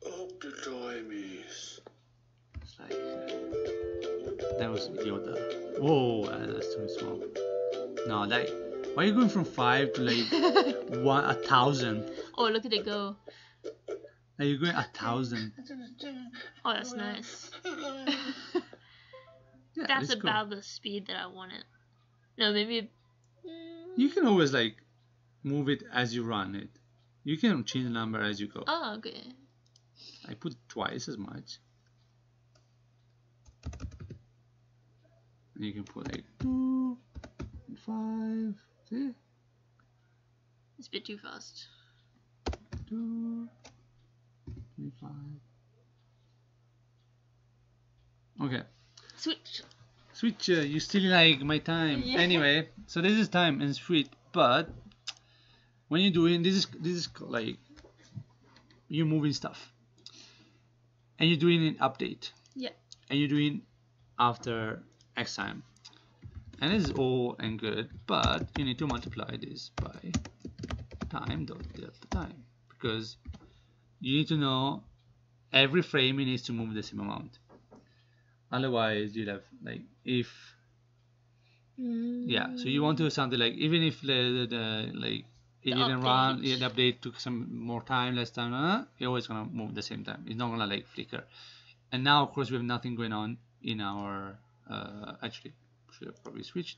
up the time is. It's like uh, that was Yoda. Whoa, uh, that's too small. No, like why are you going from five to like (laughs) one a thousand? oh, look at it go. Are you're going a thousand. Oh, that's nice. (laughs) Yeah, That's cool. about the speed that I wanted. No, maybe. Mm, You can always like move it as you run it. You can change the number as you go. Oh, okay. I put twice as much. And you can put like two and five. See? It's a bit too fast. Two, three, five. Okay. Switch. Switch, uh, you still like my time. Yeah. Anyway, so this is time and sweet, but when you're doing this is this is like you're moving stuff, and you're doing an update. Yeah. And you're doing after X time, and is all and good, but you need to multiply this by time dot delta time because you need to know every frame it needs to move the same amount. Otherwise you'll have like if yeah so you want to do something like even if the, the, the like it The didn't run update. yeah, the update took some more time less time uh, you're always gonna move the same time. It's not gonna like flicker. And now of course we have nothing going on in our uh, actually should have probably switched.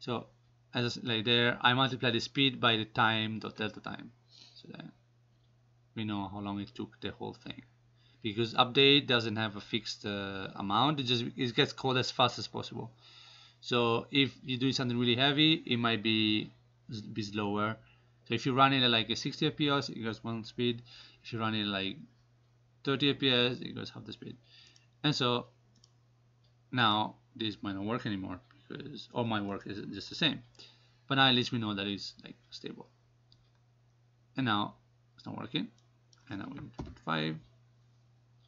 So as like there I multiply the speed by the time dot delta time so that we know how long it took the whole thing. Because update doesn't have a fixed uh, amount it just it gets called as fast as possible. So if you're doing something really heavy it might be s- be slower. So if you run it at like a 60 fps it goes one speed. If you run it like 30 fps it goes half the speed. And so now this might not work anymore because all my work is just the same. But now at least we know that it's like stable. And now it's not working. And now we put 5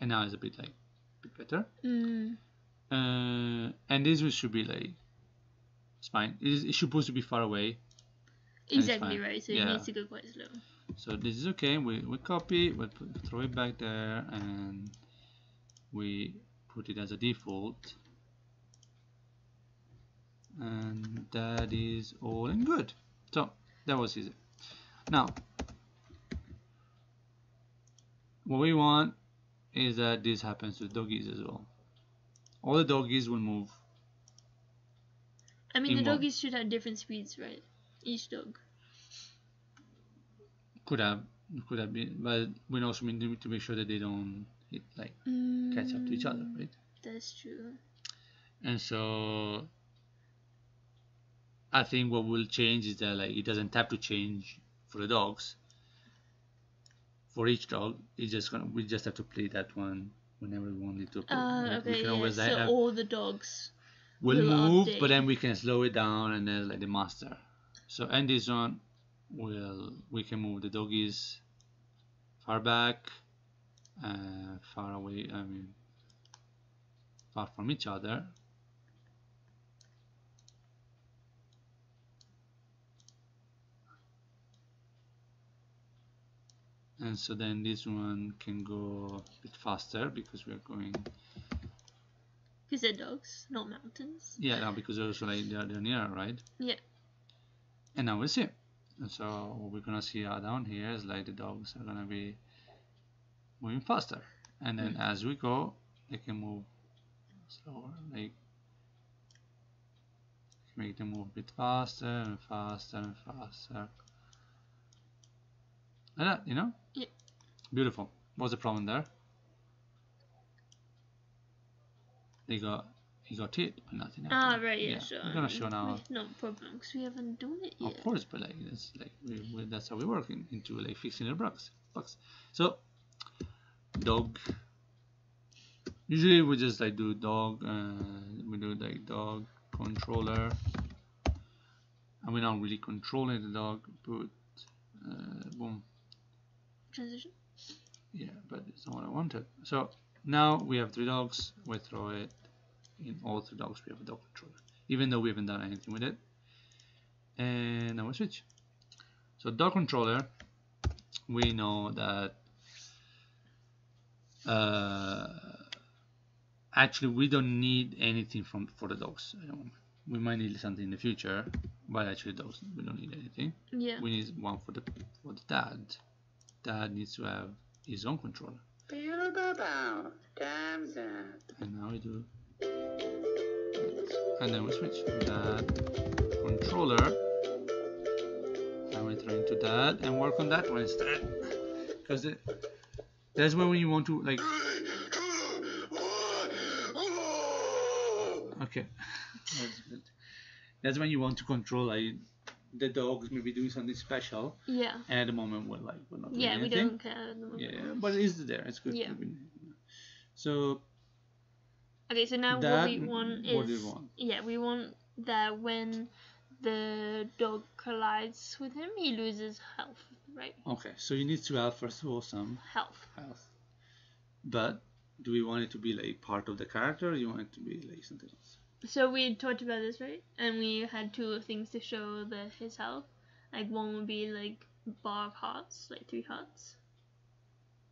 and now it's a bit like a bit better. Mm. uh, and this should be like it's fine. It is it's supposed to be far away. Exactly right. So Yeah. it needs to go quite slow. so this is okay. We, we copy. We put, throw it back there. And we put it as a default and that is all and good so that was easy now what we want is that this happens to doggies as well all the doggies will move I mean, the what? doggies should have different speeds, right? Each dog. could have could have been but we also need to make sure that they don't hit like catch up to each other, Mm, right? That's true. And so I think what will change is that like it doesn't have to change for the dogs. For each dog, it's just gonna we just have to play that one whenever we want it to. Uh, okay, yeah. So have- all the dogs. will will move, update. but then we can slow it down and then like the master. So and this one will we can move the doggies far back, uh, far away. I mean, far from each other. And so then this one can go a bit faster because we are going Because they're dogs, not mountains. Yeah, no, because also like they're, they're near, right? Yeah. And now we see. And so what we're gonna see down here is like the dogs are gonna be moving faster, and then mm. as we go, they can move slower, like make them move a bit faster and faster and faster. Like that, you know? Yeah. Beautiful. What's the problem there? They got he got hit, but nothing Ah, happened. right, yeah, sure. We're gonna show now. No problem, because we haven't done it yet. Of course, but like that's like we, we, that's how we work in, into like fixing the bugs. Bugs. So dog. Usually we just like do dog. Uh, we do like dog controller, and we're not really controlling the dog. But uh, boom, Transition. yeah, but it's not what I wanted. So now we have three dogs. We throw it in all three dogs. We have a dog controller, even though we haven't done anything with it. And now we switch. So dog controller, we know that uh, actually we don't need anything from for the dogs. We might need something in the future, but actually dogs we don't need anything. Yeah. We need one for the for the dad. Dad needs to have his own controller. And now we do. And then we switch that controller. And we throw into that and work on that one instead. Because that's when you want to like okay. (laughs) That's good. That's when you want to control like the dogs maybe doing something special Yeah. and at the moment we're like we're not doing Yeah, we anything don't care. at the moment. yeah, yeah but it's there it's good Yeah. so Okay, so now that what we want is what do you want yeah, we want that when the dog collides with him, he loses health, right? Okay, so you need to have first of all some Health. health. But do we want it to be like part of the character or you want it to be like something else? So we talked about this, right? And we had two things to show the his health. Like one would be like bar of hearts, like three hearts.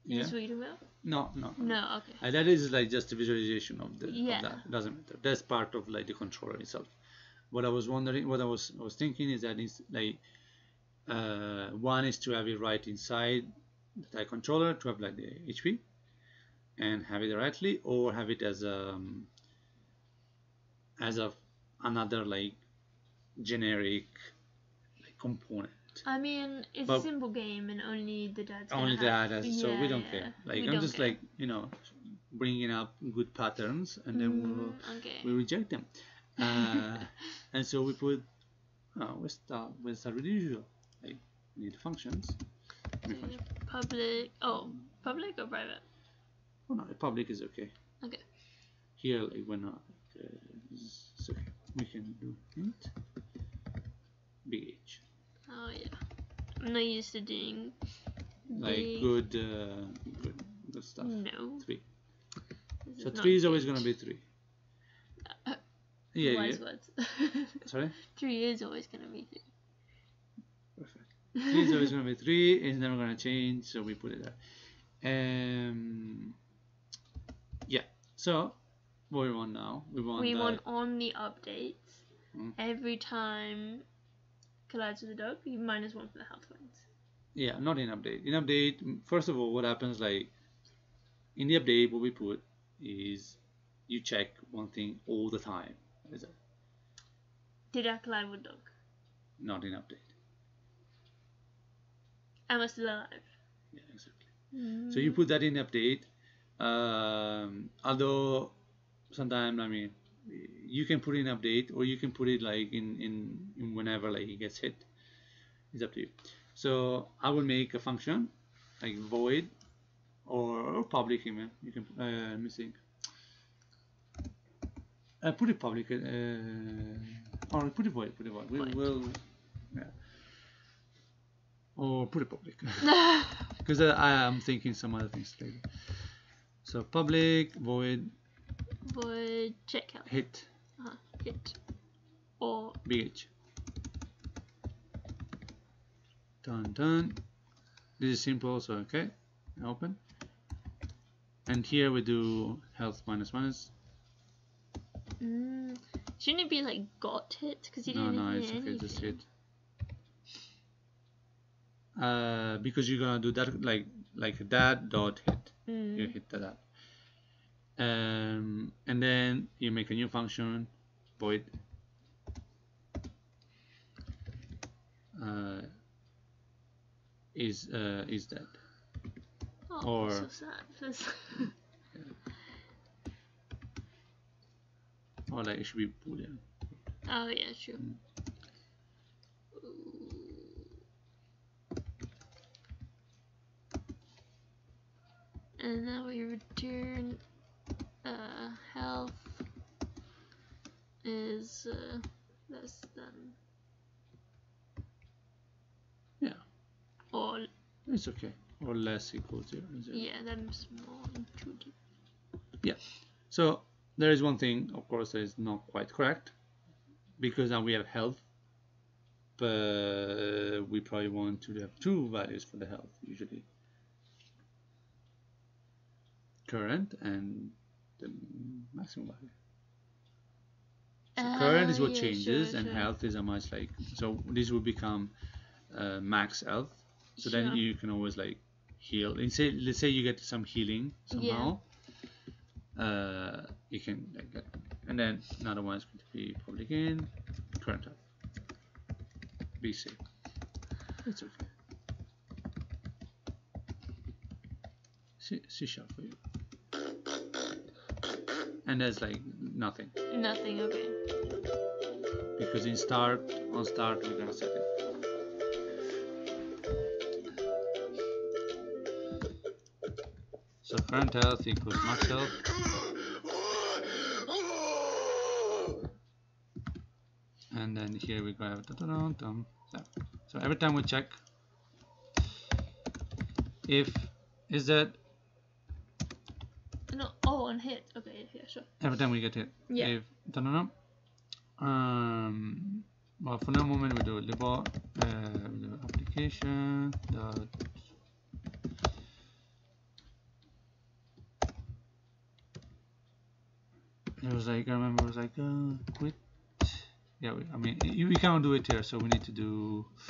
Yeah. Is what you about? No, no. No, okay. Uh, that is like just a visualization of the Yeah. of that. It doesn't matter. That's part of like the controller itself. What I was wondering, what I was I was thinking is that it's like uh, one is to have it right inside the TIE controller to have like the HP and have it directly, or have it as a um, as a another like generic like component. I mean, it's But- a simple game, and only the dad's only have- that has- so we don't yeah. care like We i'm just care. like you know bringing up good patterns and then we'll Mm, okay. we reject them uh, (laughs) and so we put uh, we start we start with the usual like need functions me function. Public. Oh, public or private? oh no public is okay Okay. here like we're not like, uh, okay we can do int big h Oh yeah. I'm not used to doing. like big- good uh, good good stuff No. three this so not three is always gonna be three Uh, yeah yeah (laughs) sorry three is always gonna be three. Perfect. Three is always going to be three. It's never going to change, so we put it there. Um, yeah. So what we want now? We want we that. want on the updates Mm. every time collides with a dog, you minus one for the health points. Yeah, not in update. In update, first of all, what happens like in the update, what we put is you check one thing all the time. Is that? Did I collide with dog? Not in update. Am I still alive? Yeah, exactly. So you Mm. put that in update, Um, although sometimes I mean you can put in update or you can put it like in, in, in whenever like it gets hit. It's up to you. So I will make a function like void or, or public even. You can uh, let me think. Uh, put it public uh, or put it void. Put it void. We Void. will yeah. Or put it public (laughs) (laughs) because uh, I am thinking some other things later. So public void Void check out. hit Uh, hit. Or bh done done this is simple so okay open and here we do health minus minus mm, shouldn't it be like got hit? Because you no didn't no hit it's okay just anything. hit uh, because you're gonna do that like like that dot hit you Mm. hit that um, and then you make a new function void uh, is uh, is that Oh, or- so sad. (laughs) Or like it should be boolean oh yeah, true. Mm. And now we return uh, health is uh, less than Yeah. or it's okay or less equals zero. yeah, that's more intuitive. Yeah, so there is one thing, of course, that is not quite correct because now we have health, but we probably want to have two values for the health usually. Current and the maximum value. So current is what yeah, changes, sure, and sure. health is how much like. So this will become uh, max health. So then you can always like heal. And say, let's say you get some healing somehow. Uh, you can like that. And then another one is going to be public in current health. Be safe. It's okay. C, C sharp for you. And there's like nothing Nothing. Okay. because in start on start we're gonna set it. So current health equals max health. And then here we go so every time we check if is that No. Oh, and hit. Okay. Yeah. Sure. every time we get hit. Yeah. If dun, dun, dun, um well for now moment we do libor uh, application dot it was like I remember it was like uh, quit yeah we, I mean we can't do it here so we need to do (laughs)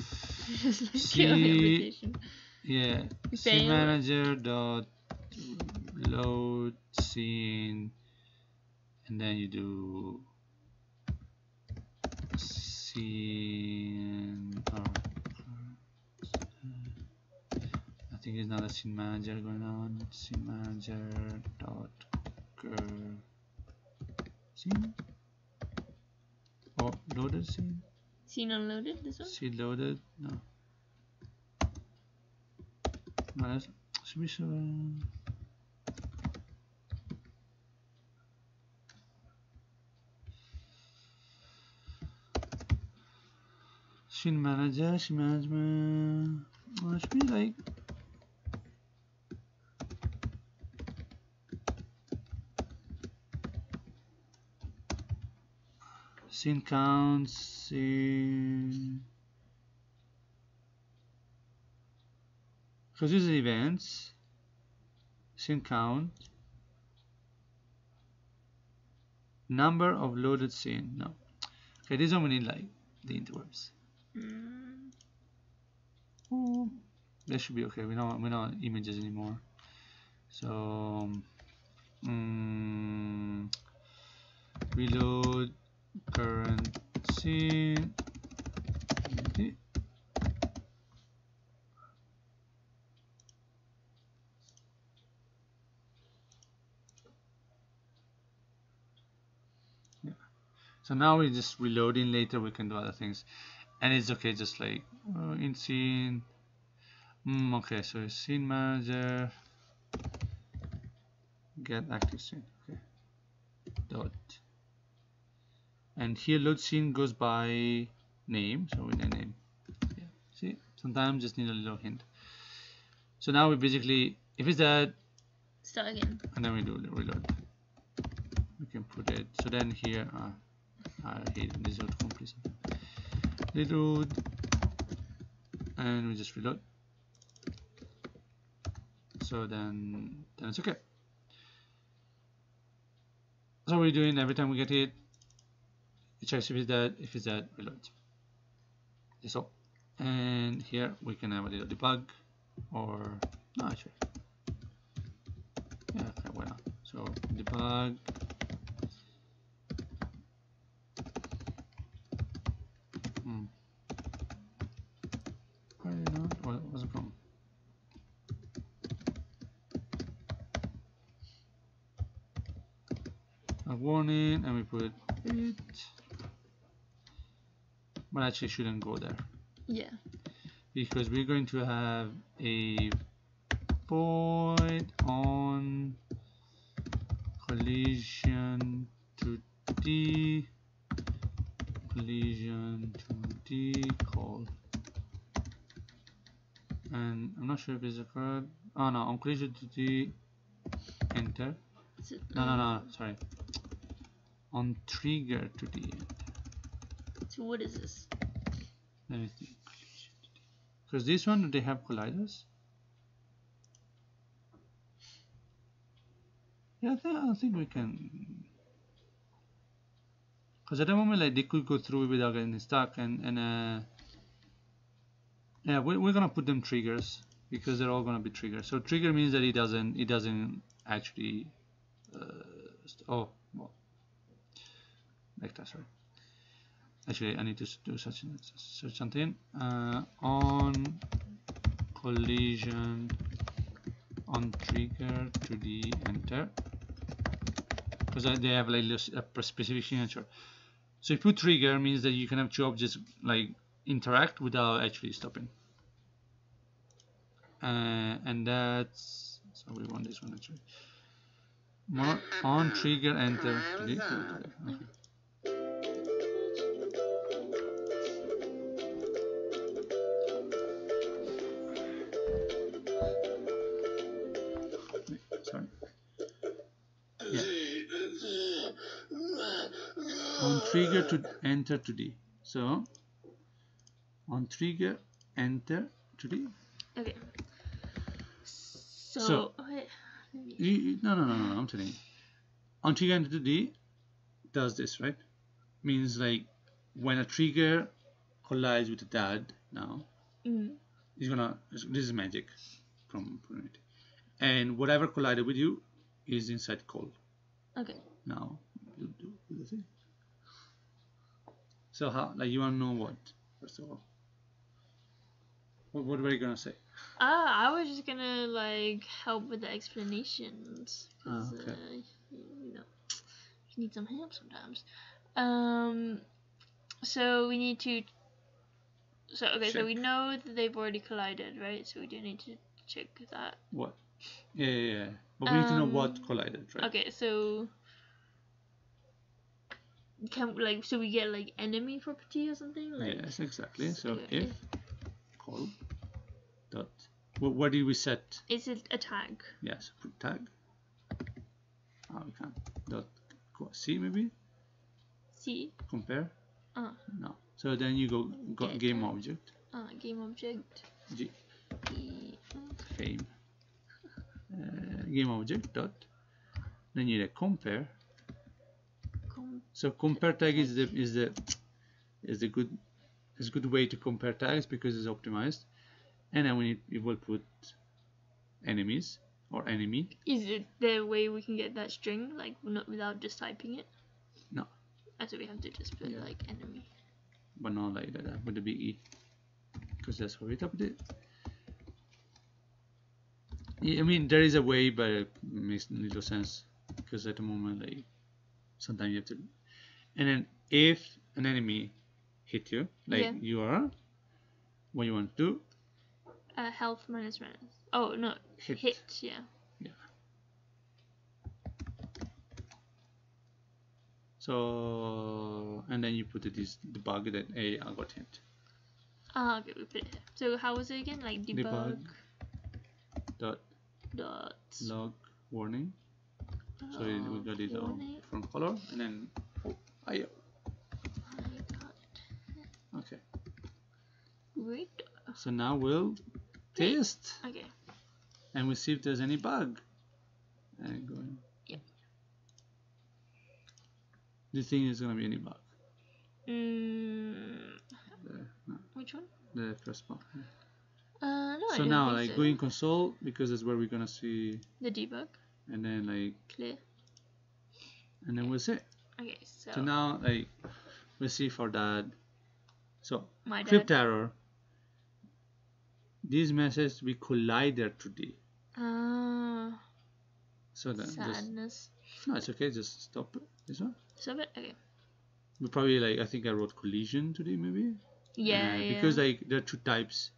Just like the application. yeah You scene manager dot load scene and then you do scene or oh, I think it's not a scene manager going on scene manager dot cur- scene or loaded scene Scene unloaded. This one. scene loaded no no that's should be so Scene manager, scene management. Oh, uh, it should be like. Scene counts, scene. Because these events. Scene count. Number of loaded scene. No. Okay, this one we need like the interwebs. Mm. This should be okay. We don't we don't images anymore. So um, reload current scene. Yeah. So now we're just reloading later we can do other things and it's okay. Just like uh, in scene. Mm, okay, so scene manager. Get active scene. Okay. Dot. And here load scene goes by name. So we name. Yeah. See, sometimes just need a little hint. So now we basically, if it's that, Start again. and then we do the reload. We can put it. So then here, uh, I hate this is complete. Reload, and we just reload. So then, then it's okay. So we're doing every time we get hit. It checks if it's dead. If it's dead, reload. That's all. And here we can have a little debug, or no, actually. Yeah, why not? So debug. Hmm. Why did it not? What was the problem? A warning, and we put it. But actually, shouldn't go there. Yeah. because we're going to have a void on collision to D. Collision to D call. And I'm not sure if it's a correct oh no. On collision 2D enter. No no no. Sorry on trigger 2D So what is this? let me think because this one do they have colliders? Yeah I think, I think we can. Because at the moment like they could go through without getting stuck and and uh, yeah we, we're gonna put them triggers because they're all gonna be triggers. So trigger means that it doesn't it doesn't actually uh, oh that sorry. Actually I need to do such search something uh, on collision on trigger to the enter. Because they have like a specific signature so if you put trigger means that you can have two objects like interact without actually stopping. Uh, and that's so we want this one actually. More on trigger enter trigger to enter 2D so on trigger enter 2D Okay. So, So- wait, You- you- no no no no no, I'm telling you. On trigger enter 2D does this right? Means like when a trigger collides with a dad now mm, it's gonna this is magic from from and whatever collided with you is inside call okay. now do, do the thing so how like you want to know what first of all what, what were you gonna say Ah, I was just gonna like help with the explanations. 'cause, Ah, okay. uh, you know, you need some help sometimes. Um, so we need to. So okay, so we know that they've already collided, right? So we do need to check that. what yeah yeah, yeah. but we need to know what Um, collided right Okay, so can like so we get like enemy property or something like yes exactly. So if call dot wh- where do we set? Is it a tag? yes put tag. Oh we can't dot c maybe? See, compare? Uh, no. So then you go got Get game object. Uh, game object. G, E, game uh, game object dot. Then you need a compare. com- so compare tag is the is the is the good is a good way to compare tags because it's optimized and then we need we will put enemies or enemy Is it the way we can get that string, like not without just typing it? No. So we have to just put Yeah. like enemy. but not like that with the big E because that's how we typed it yeah, I mean there is a way but it makes little sense because at the moment like sometimes you have to and then if an enemy hit you, like Yeah. you are, what you want to do, Uh, health minus minus. Oh no, hit. hit. Yeah. yeah So and then you put it this debug that hey I got hit. Ah, okay, we put it here. So how was it again? Like debug, Debug. Dot dot. log warning. So we got it from color and then oh, I, I got it. okay. Great. So now we'll test Okay. and we'll see if there's any bug. And go in. Yep. Do you think there's gonna be any bug? Mm, There, no, which one? the first part. yeah. Uh, no. I so now like so. go in console because that's where we're gonna see the debug. And then like Clear. and then we'll see. Okay, so, So now like we'll see for that. So my dad. crypt error. This message we collider 2D. Ah, So then just sadness. no, it's okay. Just stop it. This one. Stop it. Okay. We probably like I think I wrote collision 2D maybe. Yeah, Uh, yeah. Because like there are two types.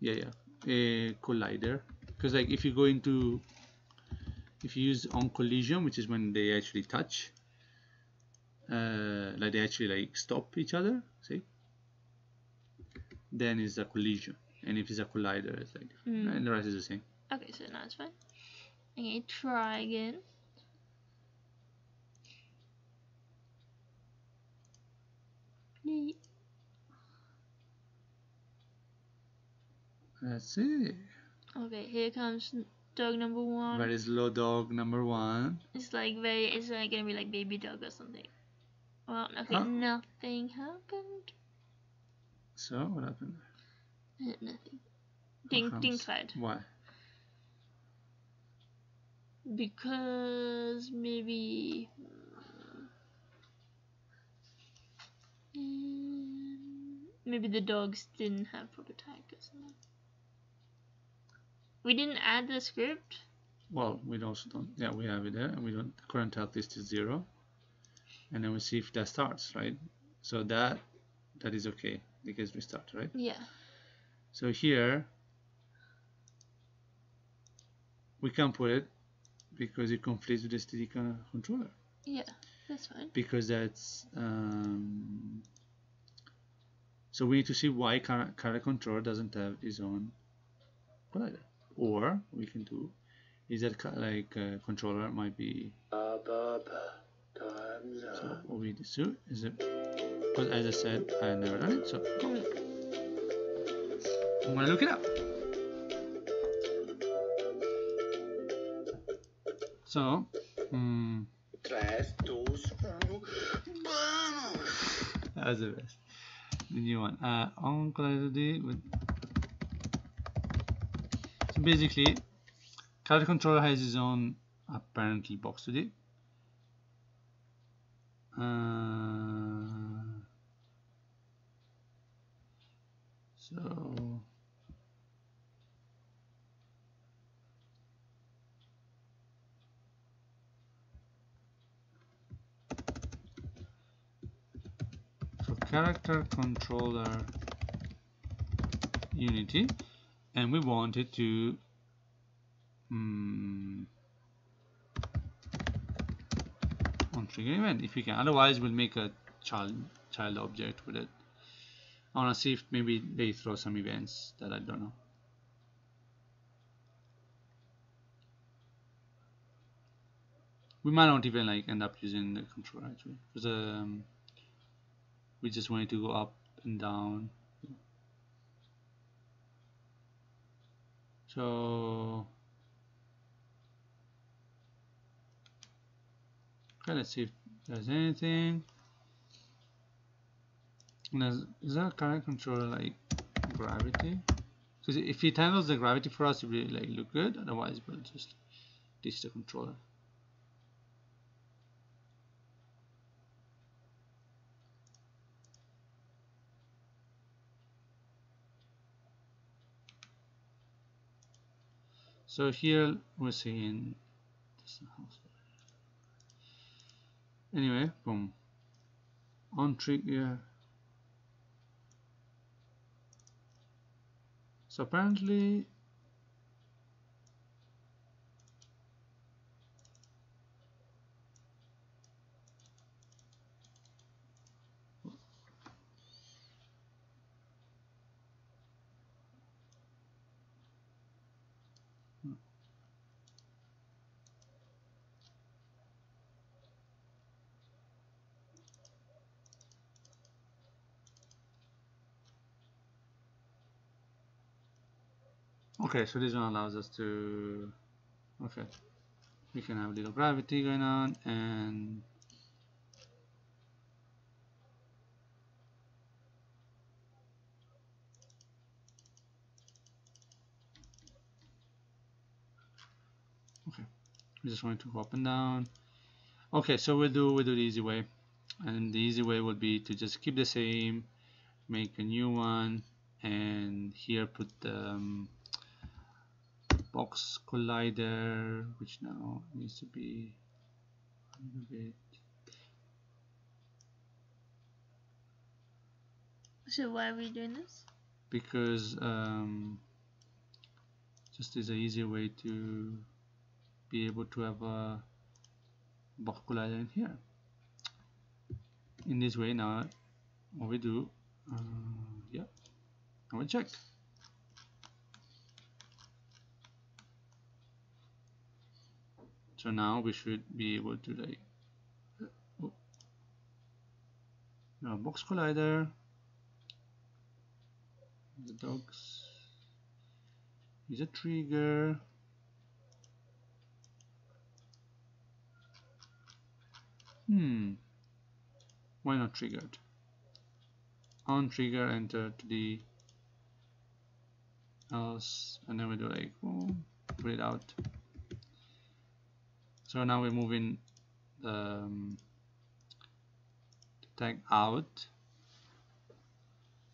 Yeah, yeah. A collider. Because like if you go into if you use on collision, which is when they actually touch, uh, like they actually like stop each other, see? Then it's a collision. And if it's a collider, it's like Mm. and the rest is the same. Okay, so now it's fine. Okay, try again. That's it. Okay, here comes dog number one. Where is low dog number one? It's like very, it's like gonna be like baby dog or something. Well, okay, Huh? nothing happened. So what happened? Uh, nothing. Ding, ding fired. Why? Because maybe. mm, Maybe the dogs didn't have proper tag or something. We didn't add the script. Well, we also don't. Yeah, we have it there, and we don't. Current health list is zero, and then we see if that starts, right? So that that is okay because we start, right? Yeah. So here we can put it because it conflicts with the STD controller Yeah, that's fine. because that's um, so we need to see why car- current controller doesn't have its own collider or we can do is that like uh, controller might be Up, up, time's so what we do is it because as I said I never done it so I'm gonna look it up so hmm! That was the best. The new one. Uh, on clarity with. Basically, character controller has its own apparently box 2D. Uh. So character controller unity and we want it to mm, on trigger event if we can. Otherwise we'll make a child child object with it. I want to see if maybe they throw some events that I don't know. We might not even like end up using the controller actually because um, we just wanted to go up and down so okay let's see if there's anything. There's, is that a current controller like gravity? Because if it handles the gravity for us it will like look good. Otherwise we'll just ditch the controller So here we're seeing. Anyway, boom. on trigger. So apparently Okay, so this one allows us to, okay, we can have a little gravity going on and okay, we just want to go up and down. Okay, so we'll do we'll do the easy way, and the easy way would be to just keep the same, make a new one, and here put the um, box collider which now needs to be a little bit So why are we doing this? because um, just is an easier way to be able to have a box collider in here. In this way now what we do uh, yeah now we check so now we should be able to like oh, now box collider. The dogs is a trigger. Hmm. Why not triggered? On trigger enter to the else and then we do like boom, put it out so now we're moving the, um, the tag out.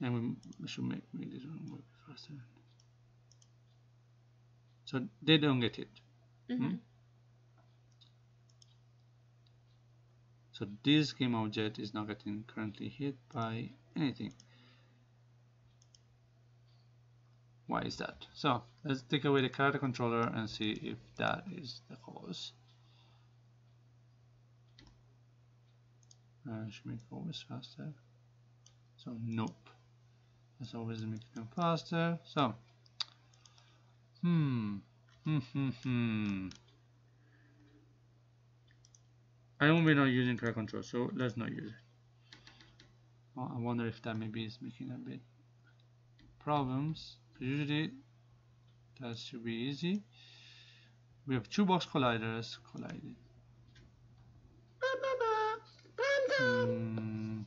And we, we should make, make this one work faster. So they don't get hit. Mhm. so this game object is not getting currently hit by anything. Why is that? So let's take away the character controller and see if that is the cause uh, should make always faster. So nope. Let's always make them faster. So hmm. Hmm hmm hmm. I know we're not using character control so let's not use it. Well, I wonder if that maybe is making a bit problems. Usually that should be easy. We have two box colliders collided Hmm.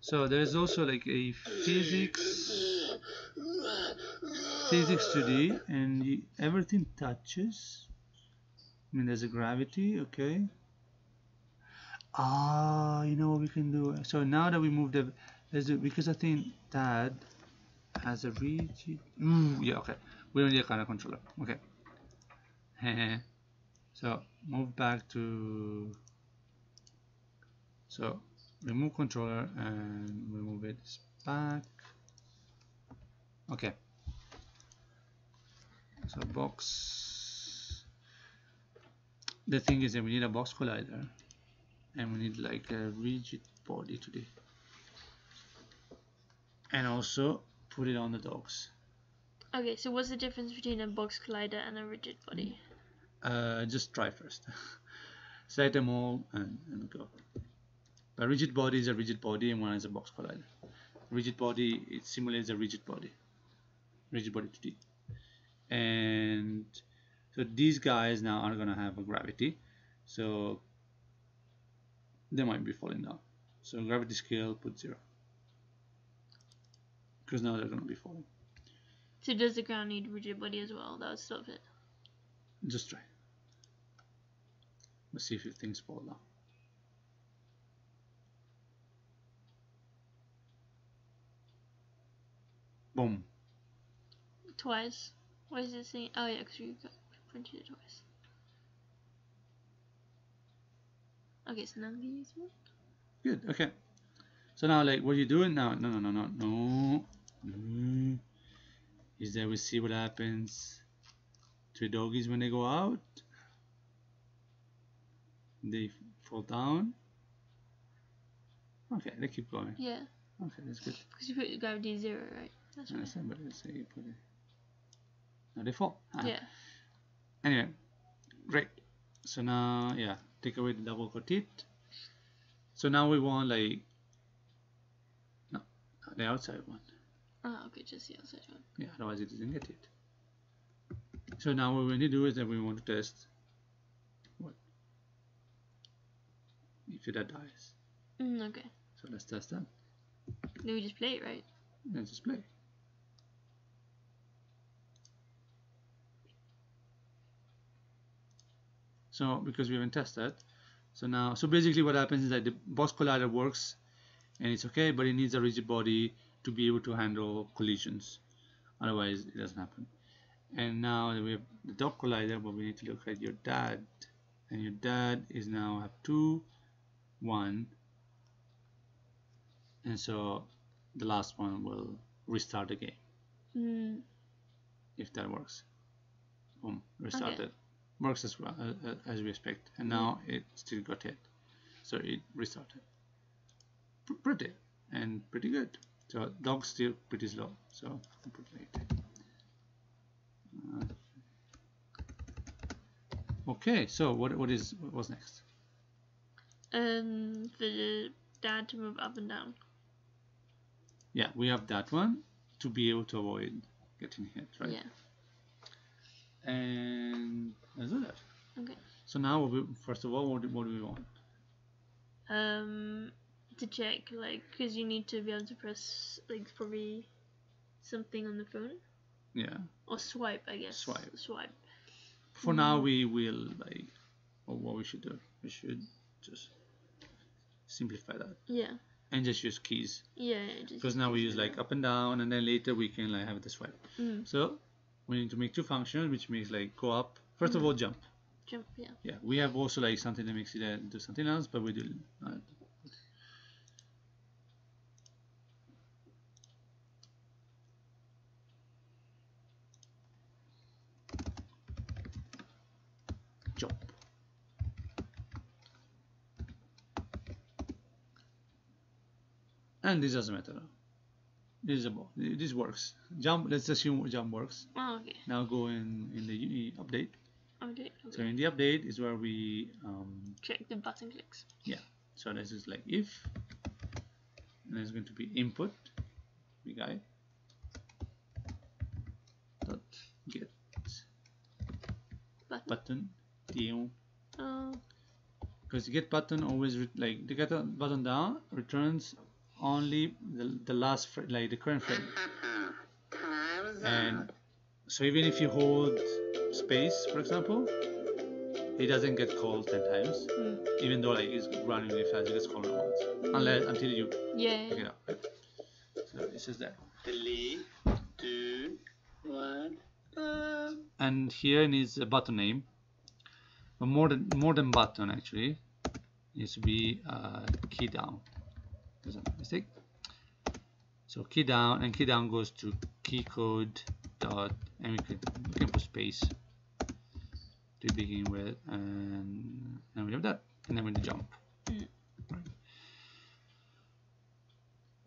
So there is also like a physics physics 2D and y- everything touches. I mean there's a gravity, okay. Ah, you know what we can do. So now that we move the, because I think that has a rigid. Ooh, yeah, okay. We don't need a kind of controller. Okay. so move back to. So remove controller and remove it back. Okay. So box. The thing is that we need a box collider, and we need like a rigid body 2D, and also put it on the dogs. Okay, so what's the difference between a box collider and a rigid body? Uh, just try first. (laughs) Select them all and, and go. A rigid body is a rigid body and one is a box collider. Rigid body it simulates a rigid body. Rigid body 2D. And so these guys now are gonna have a gravity. So they might be falling down. So gravity scale put zero. Because now they're gonna be falling. So does the ground need rigid body as well? That would stop it. Just try. Let's see if things fall down. Boom. twice. Why is it saying? Oh yeah, because you got printed it twice. Okay, so now I'm gonna use one. Good. Okay. So now, like, what are you doing now? No, no, no, no, no. No. Is that we see what happens to doggies when they go out? They fall down. Okay, they keep going. Yeah, Okay, that's good. because you put gravity zero, right? That's right. somebody say you put it. No, they fall. Ah. Yeah. Anyway, great. So now, yeah, take away the double coated. So now we want like, no, the outside one. Oh, okay, just the outside one. Yeah, otherwise it doesn't get it. So now what we need to do is that we want to test what if that dies. Mm, okay. So let's test that. Then we just play it, right? Let's just play. So because we haven't tested, so now so basically what happens is that the box collider works and it's okay, but it needs a rigid body to be able to handle collisions. Otherwise, it doesn't happen. And now we have the dog collider, but we need to look at your dad, and your dad is now have two, one, and so the last one will restart the game Mm, if that works. Boom, restarted. Works as well uh, as we expect, and now it still got hit, so it restarted. Pretty and pretty good. So dog's still pretty slow, so put like uh, Okay, so what what is what's next? um, the dad to move up and down. Yeah, we have that one to be able to avoid getting hit, right? Yeah. And let's do that. Okay. So now, we, first of all, what do, what do we want? Um, to check, like, because you need to be able to press, like, probably something on the phone Yeah. or swipe, I guess. Swipe. Swipe. For now, we will like, or what we should do? We should just simplify that Yeah. and just use keys Yeah. because now we use like up and down, and then later we can like have the swipe. Mm, So we need to make two functions, which makes like go up. First of all, jump. jump. Yeah. Yeah, we have also like something that makes it uh, do something else, but we do. Uh, jump. And this doesn't matter. This is a. This works. Jump. Let's assume jump works. Oh, okay. Now go in in the update. Okay. So in the update is where we um, Check the button clicks. Yeah. So this is like if and there's going to be input big I dot get Button. button deal Oh. because the get button always like the get button down returns only the, the last fr- like the current frame and so even if you hold space for example it doesn't get called 10 times Mm. even though like it's running really fast it gets called once unless until you Yeah. pick it up right? so this is that Three, two, one. Uh, and here needs a button name but more than more than button actually needs to be uh, key down there's a mistake. So key down and key down goes to key code dot and we can we can put space to begin with and then we have that. And then we jump. Mm.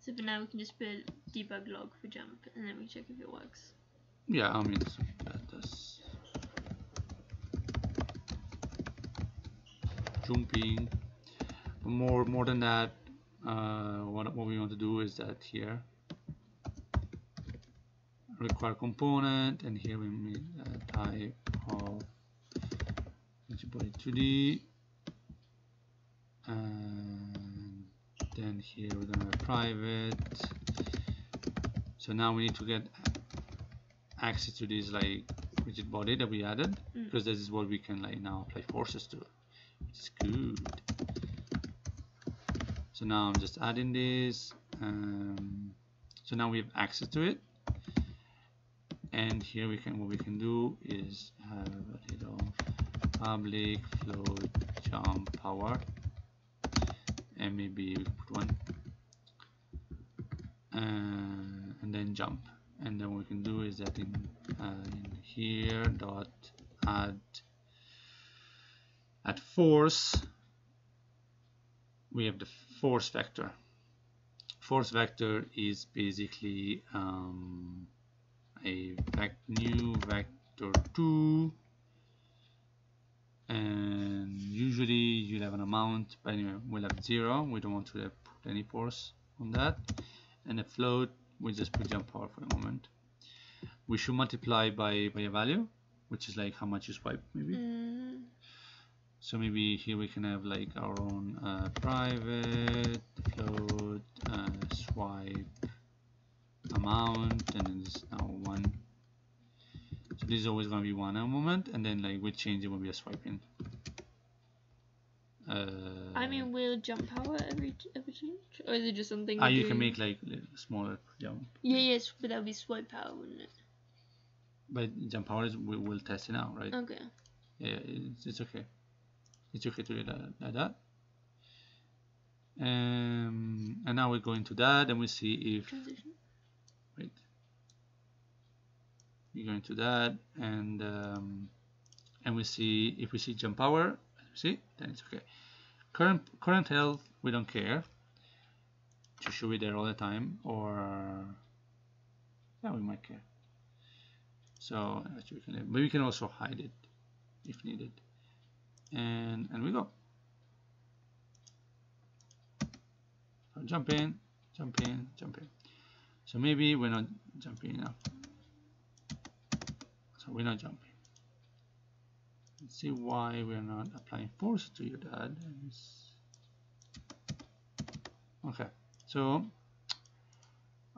So for now we can just put debug log for jump and then we check if it works. yeah I mean that does. Jumping. More more than that uh, what, what we want to do is that here require component and here we make a type of let's put it 2D and then here we're gonna have private. So now we need to get access to this like rigid body that we added Mm. because this is what we can like now apply forces to. Which is good so now I'm just adding this um, so now we have access to it. And here we can what we can do is have a little public float jump power. And maybe we put one. Uh, and then jump. And then what we can do is that in, uh, in here dot add at force we have the force vector. Force vector is basically um, a vec new vector 2 and usually you'll have an amount but anyway we'll have zero. We don't want to put any force on that. And a float we just put jump power for the moment. We should multiply by by a value which is like how much you swipe maybe. Mm, so maybe here we can have like our own uh, private float uh, swipe amount and then this is now one so this is always going to be one at a moment and then like we change it when we are swiping uh, I mean, will jump power every every change, or is it just something? ah, you can make like smaller jump Yeah, yes, but that would be swipe power, wouldn't it? but jump powers we will test it out right Okay. yeah it's, it's okay it's okay to do that like that. Um, and now we go into that and we see if Transition. wait. We go into that and um, and we see if we see jump power see then it's okay. Current current health we don't care. To show it there all the time or yeah we might care. So actually we can but we can also hide it if needed and and we go. Jump in jump in jump in. So maybe we're not jumping enough so we're not jumping. Let's see why we're not applying force to your dad. Okay so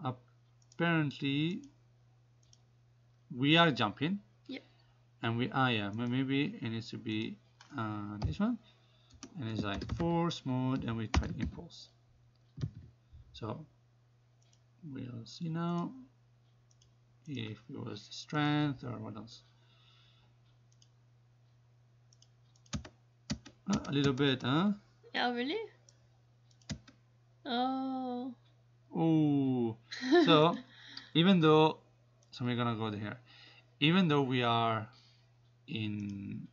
apparently we are jumping. Yeah. and we ah yeah ma- maybe it needs to be uh, this one. And it's like force mode and we try impulse. So we'll see now if it was strength or what else. Uh, a little bit huh? Yeah really? Oh. oh so (laughs) even though so we're gonna go here even though we are in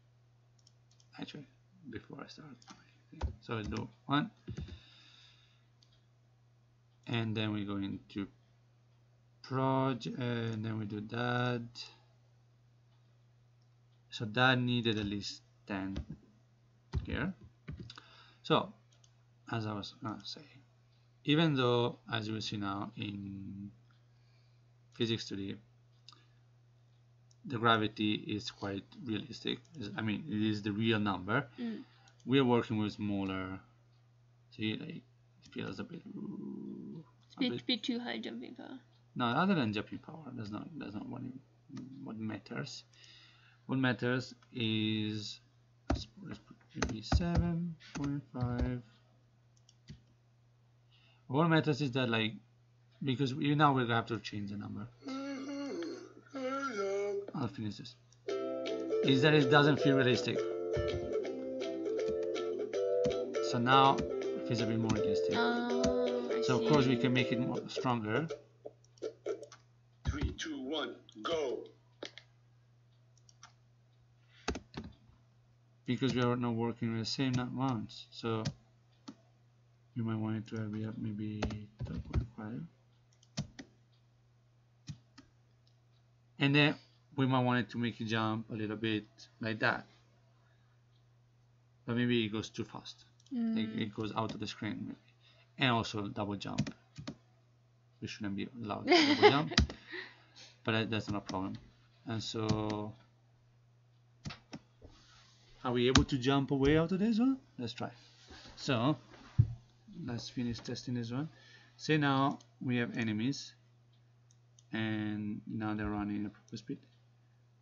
actually before I start. So I do one. And then we go into project and then we do that. So that needed at least 10 here. So as I was gonna say even though as you will see now in physics 2D the gravity is quite realistic. Is- I mean it is the real number. Mm. we are working with smaller see like it feels a bit, a bit, bit bit too high jumping power. no other than jumping power that's not that's not what it- what matters. What matters is let's, let's put maybe 7.5 what matters is that like because we now we're gonna have to change the number I'll finish this. Is that it doesn't feel realistic. So now it feels a bit more realistic. Oh, so of course we can make it more stronger. Three, two, one, go. because we are not working with the same amounts so you might want it to be up maybe 12.5 and then we might want it to make it jump a little bit like that. But maybe it goes too fast. Mm. it, it goes out of the screen maybe. and also double jump. We shouldn't be allowed to double jump (laughs) but that, that's not a problem. And so are we able to jump away out of this one? Let's try. So let's finish testing this one. Say now we have enemies and now they're running at proper speed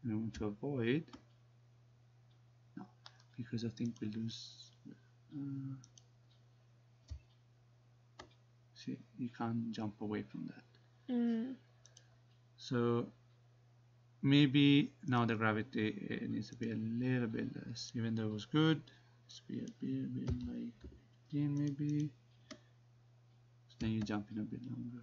we want to avoid. No because I think we lose uh, see you can't jump away from that. Mm. so maybe now the gravity it needs to be a little bit less. Even though it was good it's be a bit, a bit like 15 maybe. So then you jump in a bit longer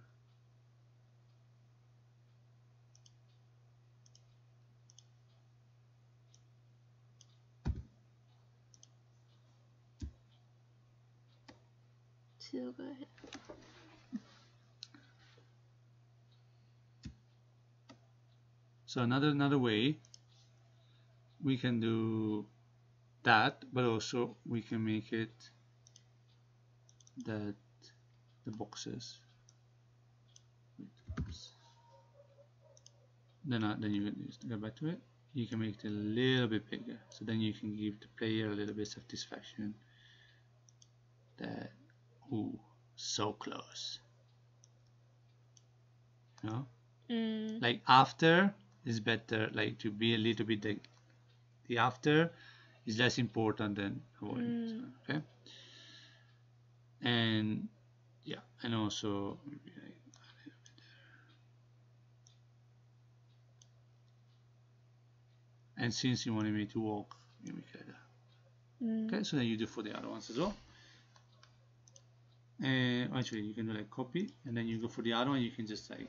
So go ahead. so another another way we can do that but also we can make it that the boxes then uh, then you can go back to it you can make it a little bit bigger so then you can give the player a little bit satisfaction that ooh so close no Mm. like after is better like to be a little bit the, the after is less important than avoiding Mm. okay and yeah and also maybe like a little bit there. and since you wanted me to walk you make it like that. Mm. okay so then you do for the other ones as well and actually you can do like copy and then you go for the other one you can just like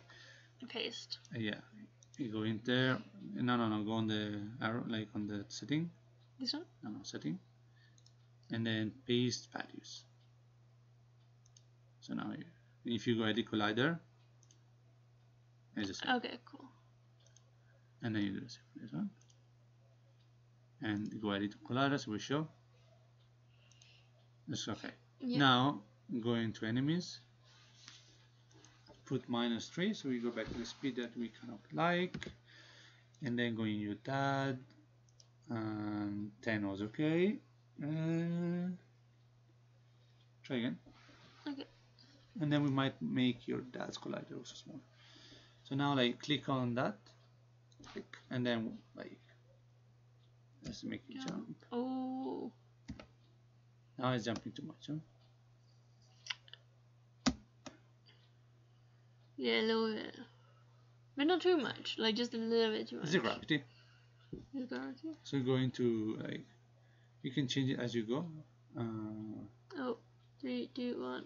Paste. uh, yeah you go in there no no no go on the arrow like on the setting This one? no no setting and then paste values so now you, if you go edit collider it's the same Okay, cool. and then you do the same for this one and go edit collider so we show it's okay Yeah. now go into enemies put minus 3 so we go back to the speed that we kind of like and then go in your dad and 10 was okay uh, try again Okay. and then we might make your dad's collider also smaller so now like click on that click and then like let's make it Jump. jump Oh. now it's jumping too much huh? Yeah, a little bit. But not too much. Like just a little bit too much. it's the gravity Is gravity? So going to like you can change it as you go. Uh, Oh, three, two, one.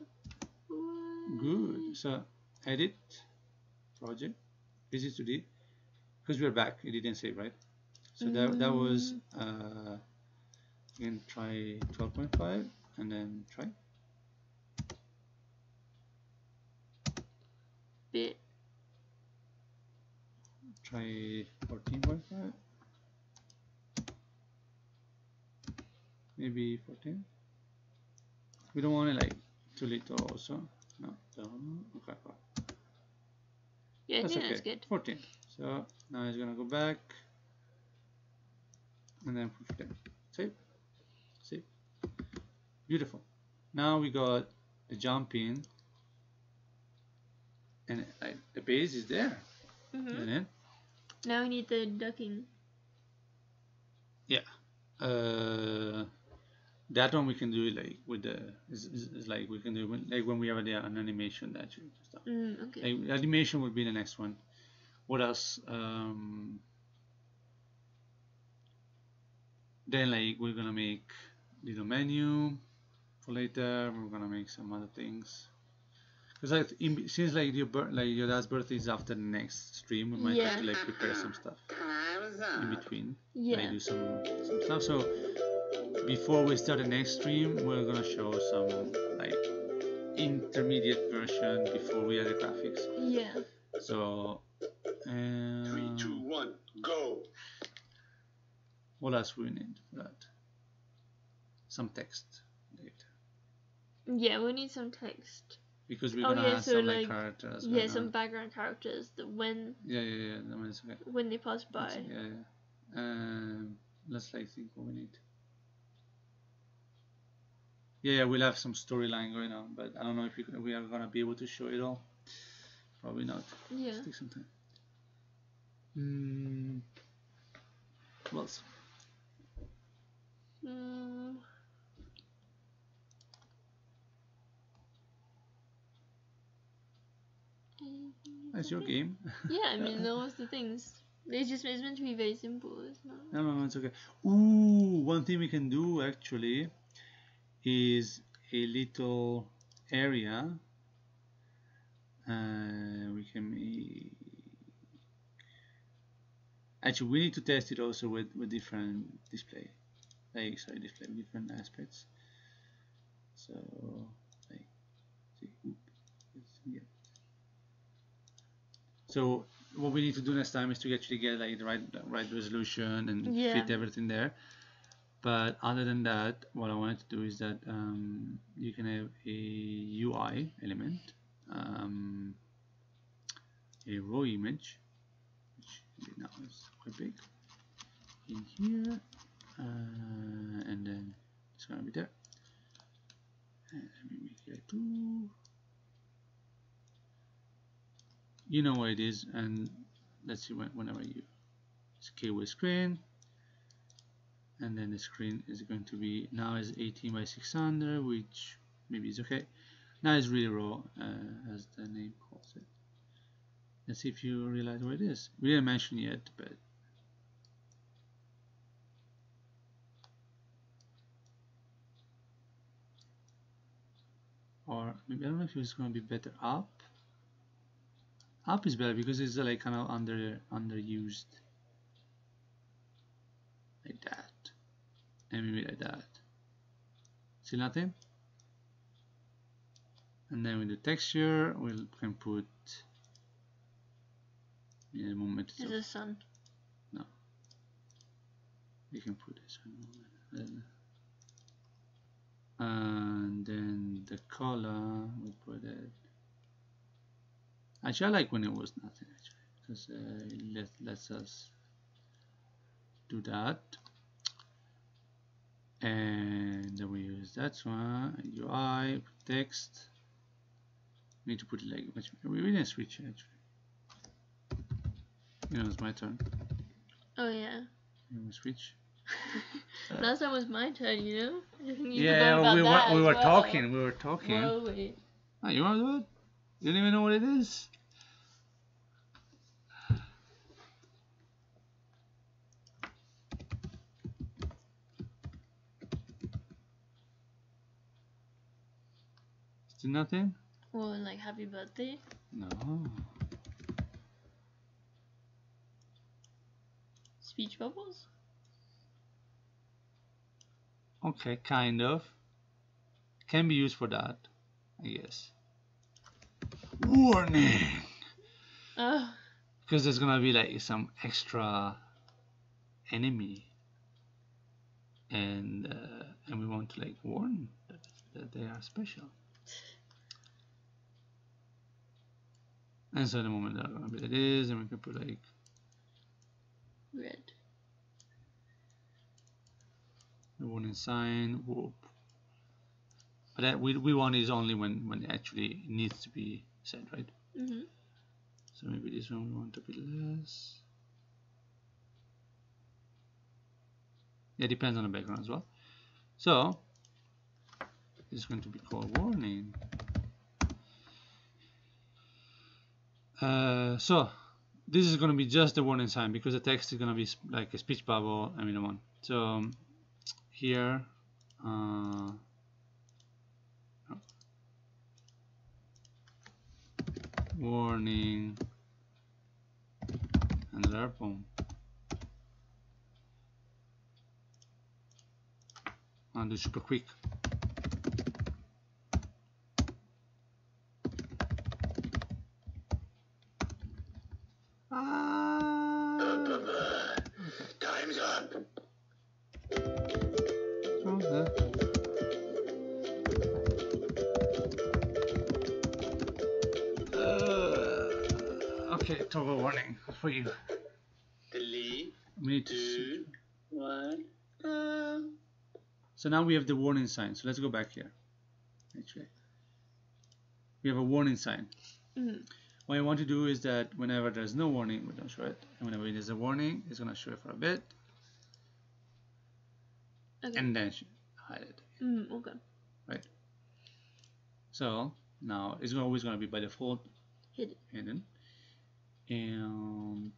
One. good. So edit project visit to the because we're back. It didn't save right. So that that was uh, you can try 12.5 and then try Bit. try 14.5 maybe 14 we don't want it like too little also. No don't. okay Yeah, that's think okay. that's good. 14 so now it's gonna go back. And then 15 save save beautiful. Now we got the jump in and like, the base is there hmm isn't it Now we need the ducking. Yeah. Uh, that one we can do like with the is, is, like we can do when, like when we have the, an animation that you stuff. Mm, okay. Like, animation would be the next one. What else? Um, then like we're gonna make little menu for later. We're gonna make some other things. Cause like in, since like your bir- like your dad's birthday is after the next stream, we might have to like prepare some stuff in between. yeah. like do some some stuff. So before we start the next stream, we're gonna show some like intermediate version before we add the graphics. Yeah. So Three, two, one, go. what else we need for that? Some text data Yeah, we need some text. Because we're Oh, gonna yeah, add so, some like, like, characters. Yeah, some on. background characters that when Yeah, yeah, yeah. That means okay. when they pass by. That's- Yeah, yeah. Um, let's like think what we need. Yeah, yeah, we'll have some storyline going on, but I don't know if we, we are gonna be able to show it all. Probably not. Yeah. Take some time. Mm, what else? Mm, That's your game. yeah, I mean (laughs) those the things. It's just it's meant to be very simple. It's not. No, no, no, it's okay. Ooh, one thing we can do actually is a little area. Uh, we can make. Actually, we need to test it also with with different display, like sorry, display with different aspects. So, like, see, oop, it's- yeah. So what we need to do next time is to actually get like the right right resolution and Yeah. fit everything there. But other than that, what I wanted to do is that um, you can have a UI element, um, a raw image, which now is quite big, in here, uh, and then it's gonna be there. And let me make it two. You know what it is, and let's see when, whenever you scale with screen and then the screen is going to be now is 18 by 600 which maybe is okay. Now it's really raw uh, as the name calls it. Let's see if you realize what it is. We didn't mention yet but or maybe I don't know if it's going to be better up up is better because it's like kind of under underused. Like that. And maybe like that. See nothing? And then with the texture we can put in a moment It's the sun. No. we can put this one. And then the color we put it actually I like when it was nothing actually because uh, it let, lets us do that and then we use that one UI text We need to put like much we didn't switch actually you know it's my turn Oh yeah. you want switch (laughs) Last time was my turn, you know. (laughs) You yeah about we were we were well. talking we were talking Were we? oh, you want to do it you don't even know what it is Still nothing? Well, like happy birthday. No. Speech bubbles. Okay, kind of. Can be used for that, I guess. Warning! Oh, Because there's gonna be like some extra enemy, and uh, and we want to like warn that, that they are special. And so the moment they're gonna be like this, and we can put like red. the warning sign. Whoop. But that we we want is only when when it actually needs to be said, right? Mhm. So maybe this one we want a bit less. Yeah, depends on the background as well. So it's going to be called warning. Uh, so this is going to be just the warning sign because the text is going to be like a speech bubble. I mean, one. So um, here. Uh, warning. Another poem I'll do super quick warning for you. Three, We need to one. Uh, So now we have the warning sign. So let's go back here. Actually, we have a warning sign. Mhm. What I want to do is that whenever there's no warning, we don't show it. And whenever there's a warning, it's going to show it for a bit Okay. and then hide it. Mm, okay. Right. So now it's always going to be by default Hidden. hidden. And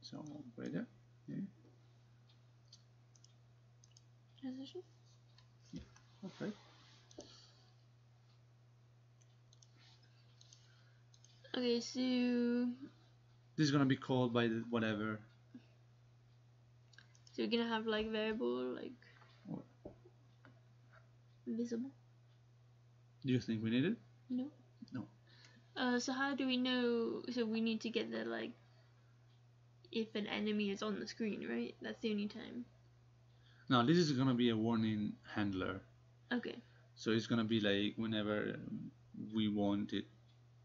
So right there. Transition. Yeah. Okay. Okay, so This is gonna be called by the whatever. so we're gonna have like variable like What? visible. Do you think we need it? No. Uh, so how do we know? So we need to get the like if an enemy is on the screen, right? That's the only time. No, this is gonna be a warning handler. Okay. So it's gonna be like whenever we want it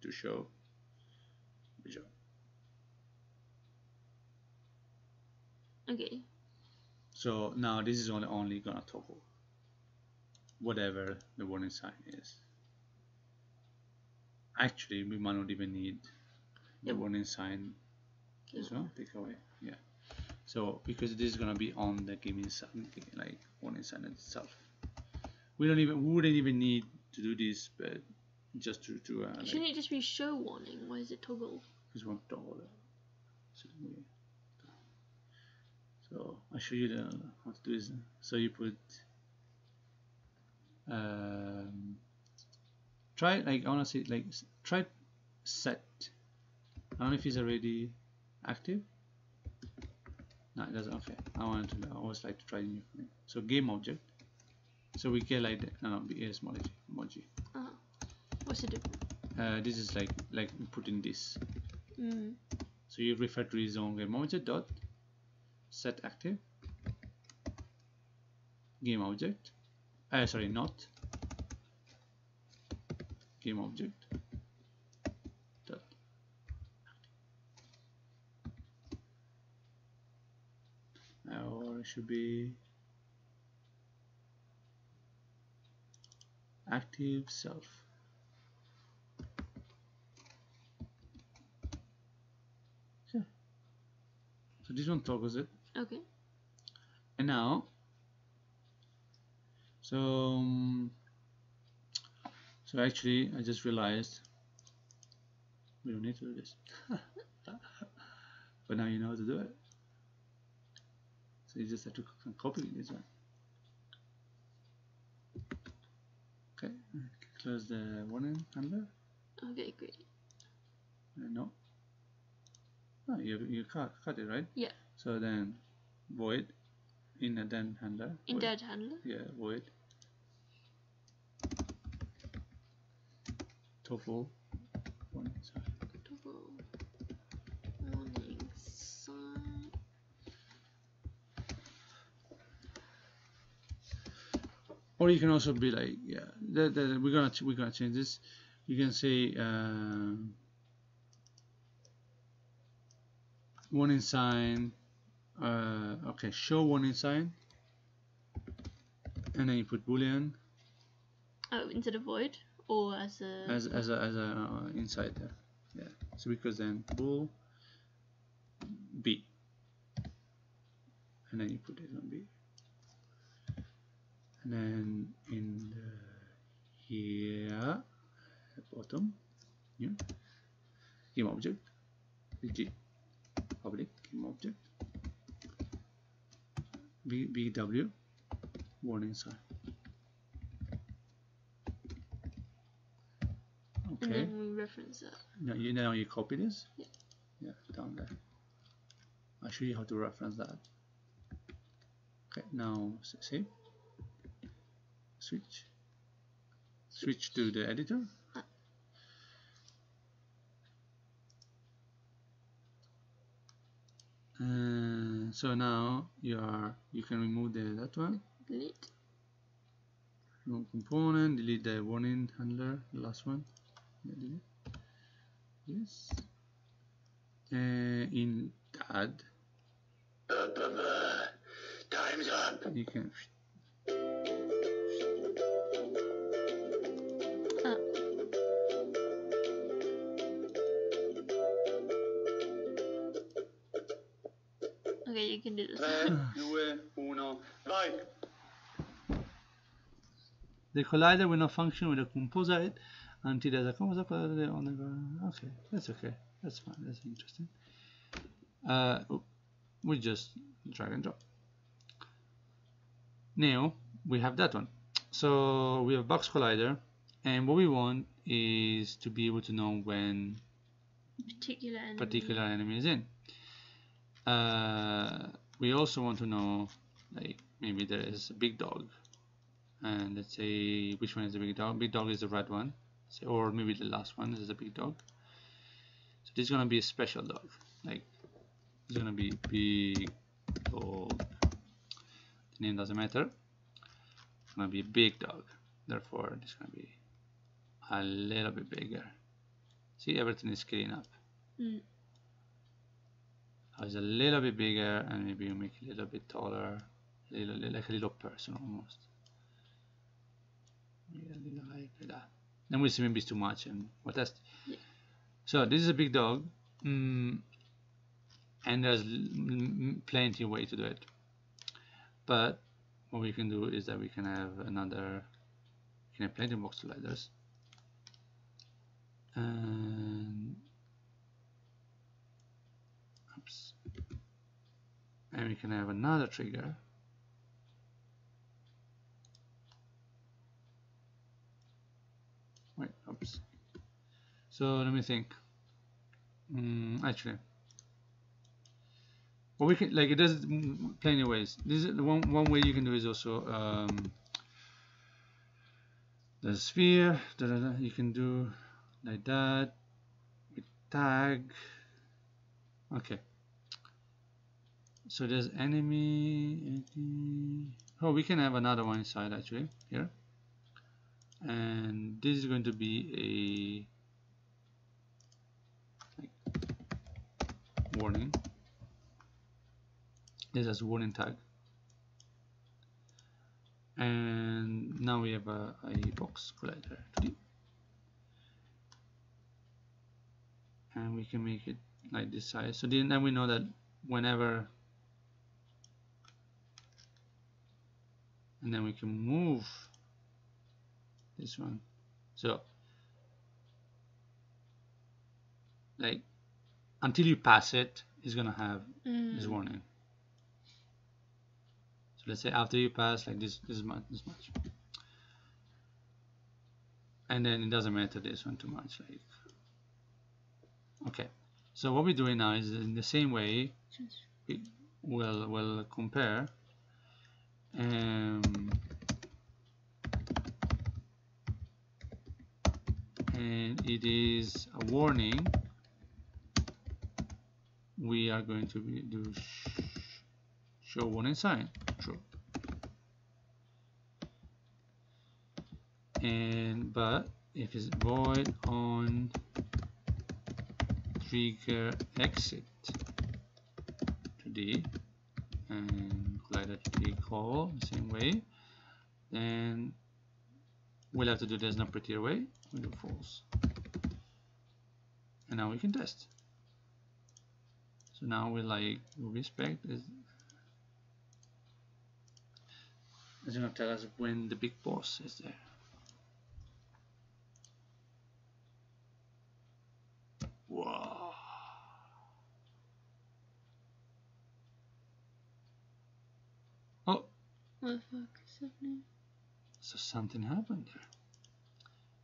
to show. Show. Okay. So now this is only only gonna toggle whatever the warning sign is. Actually, we might not even need the warning sign as well. Take away, yeah. So because this is gonna be on the gaming sign, like warning sign itself. We don't even we wouldn't even need to do this, but just to to uh, Shouldn't it just be show warning? Why is it toggle? because we want toggle. So, so I'll show you the, how to do this. So you put um, try like I wanna say like try set. I don't know if it's already active. No, it doesn't. Okay, I wanted to. I always like to try new thing. So game object. So we get like the, no, no, BS emoji. emoji. Uh, what's the difference? Uh, this is like like putting this. Mm. So you refer to his own game object dot set active game object. Uh, sorry, not game object or it should be active self. So this one toggles it. Okay. And now, so um, so actually, I just realized we don't need to do this, (laughs) but now you know how to do it. So you just have to copy this one. Okay, close the warning handler. Okay, great. Uh, no. No, you you cut cut it right. Yeah. So then, void in a then handler. In void. handler. Yeah, void. Tofu. One side. Toggle warning sign. Or you can also be like, yeah, that, that, we're gonna we're gonna change this. You can say um, warning sign. Uh, okay, show warning sign, and then you put boolean Oh, instead of void as a. as as a as a uh, inside there. Yeah. So because then bool b, and then you put it on b, and then in the here bottom, yeah, game object g public game object b b w warning sign. And then we reference that. Now you now you copy this. Yeah. Yeah, down there. I'll show you how to reference that. Okay, now save. Switch. Switch to the editor. Ah. Uh, so now you are you can remove the that one. Delete. Remove component. Delete the warning handler. The last one. Yeah. Yes. Uh, in add Up, up, uh, time's up. you can Ah. Okay, you can do this. 3, 2, 1, vai! The collider will not function with a composite until there's a on the. Okay, that's okay. That's fine. That's interesting. Uh, oh, we just drag and drop now we have that one so we have box collider and what we want is to be able to know when Particular enemy. particular enemy is in uh, we also want to know like maybe there is a big dog and let's say which one is the big dog big dog is the red one or maybe the last one is a big dog. So this is gonna be a special dog. Like it's gonna be big dog. The name doesn't matter. It's gonna be a big dog. Therefore it's gonna be a little bit bigger. See everything is scaling up. Mm. it's a little bit bigger and maybe you make it a little bit taller. Little, like a little person almost. Little like that then we see maybe it's too much and we'll test Yeah. so this is a big dog mm, and there's plenty way to do it. But what we can do is that we can have another we can have plenty of box colliders and oops. And we can have another trigger wait oops. So let me think. Mm, actually. Well we can like it does plenty of ways. This is the one one way you can do is also um, the sphere da, da, da, you can do like that. With tag. Okay. So there's enemy. Oh we can have another one inside actually. Here and this is going to be a warning. This is warning tag. And now we have a, a box collider 2D and we can make it like this size. So then we know that whenever and then we can move this one. So like until you pass it it's gonna have Mm. this warning. So let's say after you pass like this this much this much. And then it doesn't matter this one too much like okay. So what we're doing now is in the same way we will will compare um, and it is a warning. We are going to do sh show warning sign. True. And but if it's void on trigger exit 2D and collider to D call the same way then we'll have to do this in a prettier way we do false and now we can test so now we like respect is it's gonna tell us when the big boss is there Wow. Oh, What the fuck is happening? so something happened there.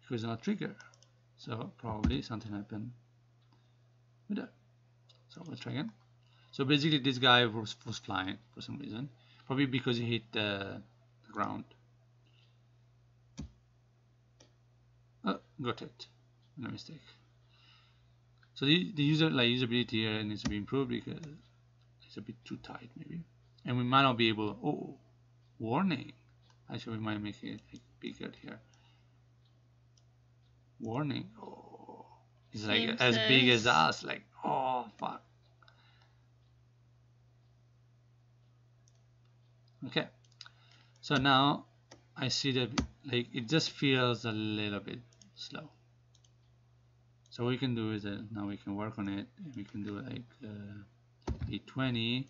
Because not trigger. So probably something happened with that. So let's try again. So basically this guy was, was flying for some reason. Probably because he hit the, the ground. Oh, got it. No mistake. So the, the user like usability here needs to be improved because it's a bit too tight maybe. And we might not be able oh warning. Actually we might make it bigger here. Warning. Oh it's like as big as us, like oh fuck. Okay. So now I see that like it just feels a little bit slow. So what we can do is that now we can work on it and we can do like uh, a 20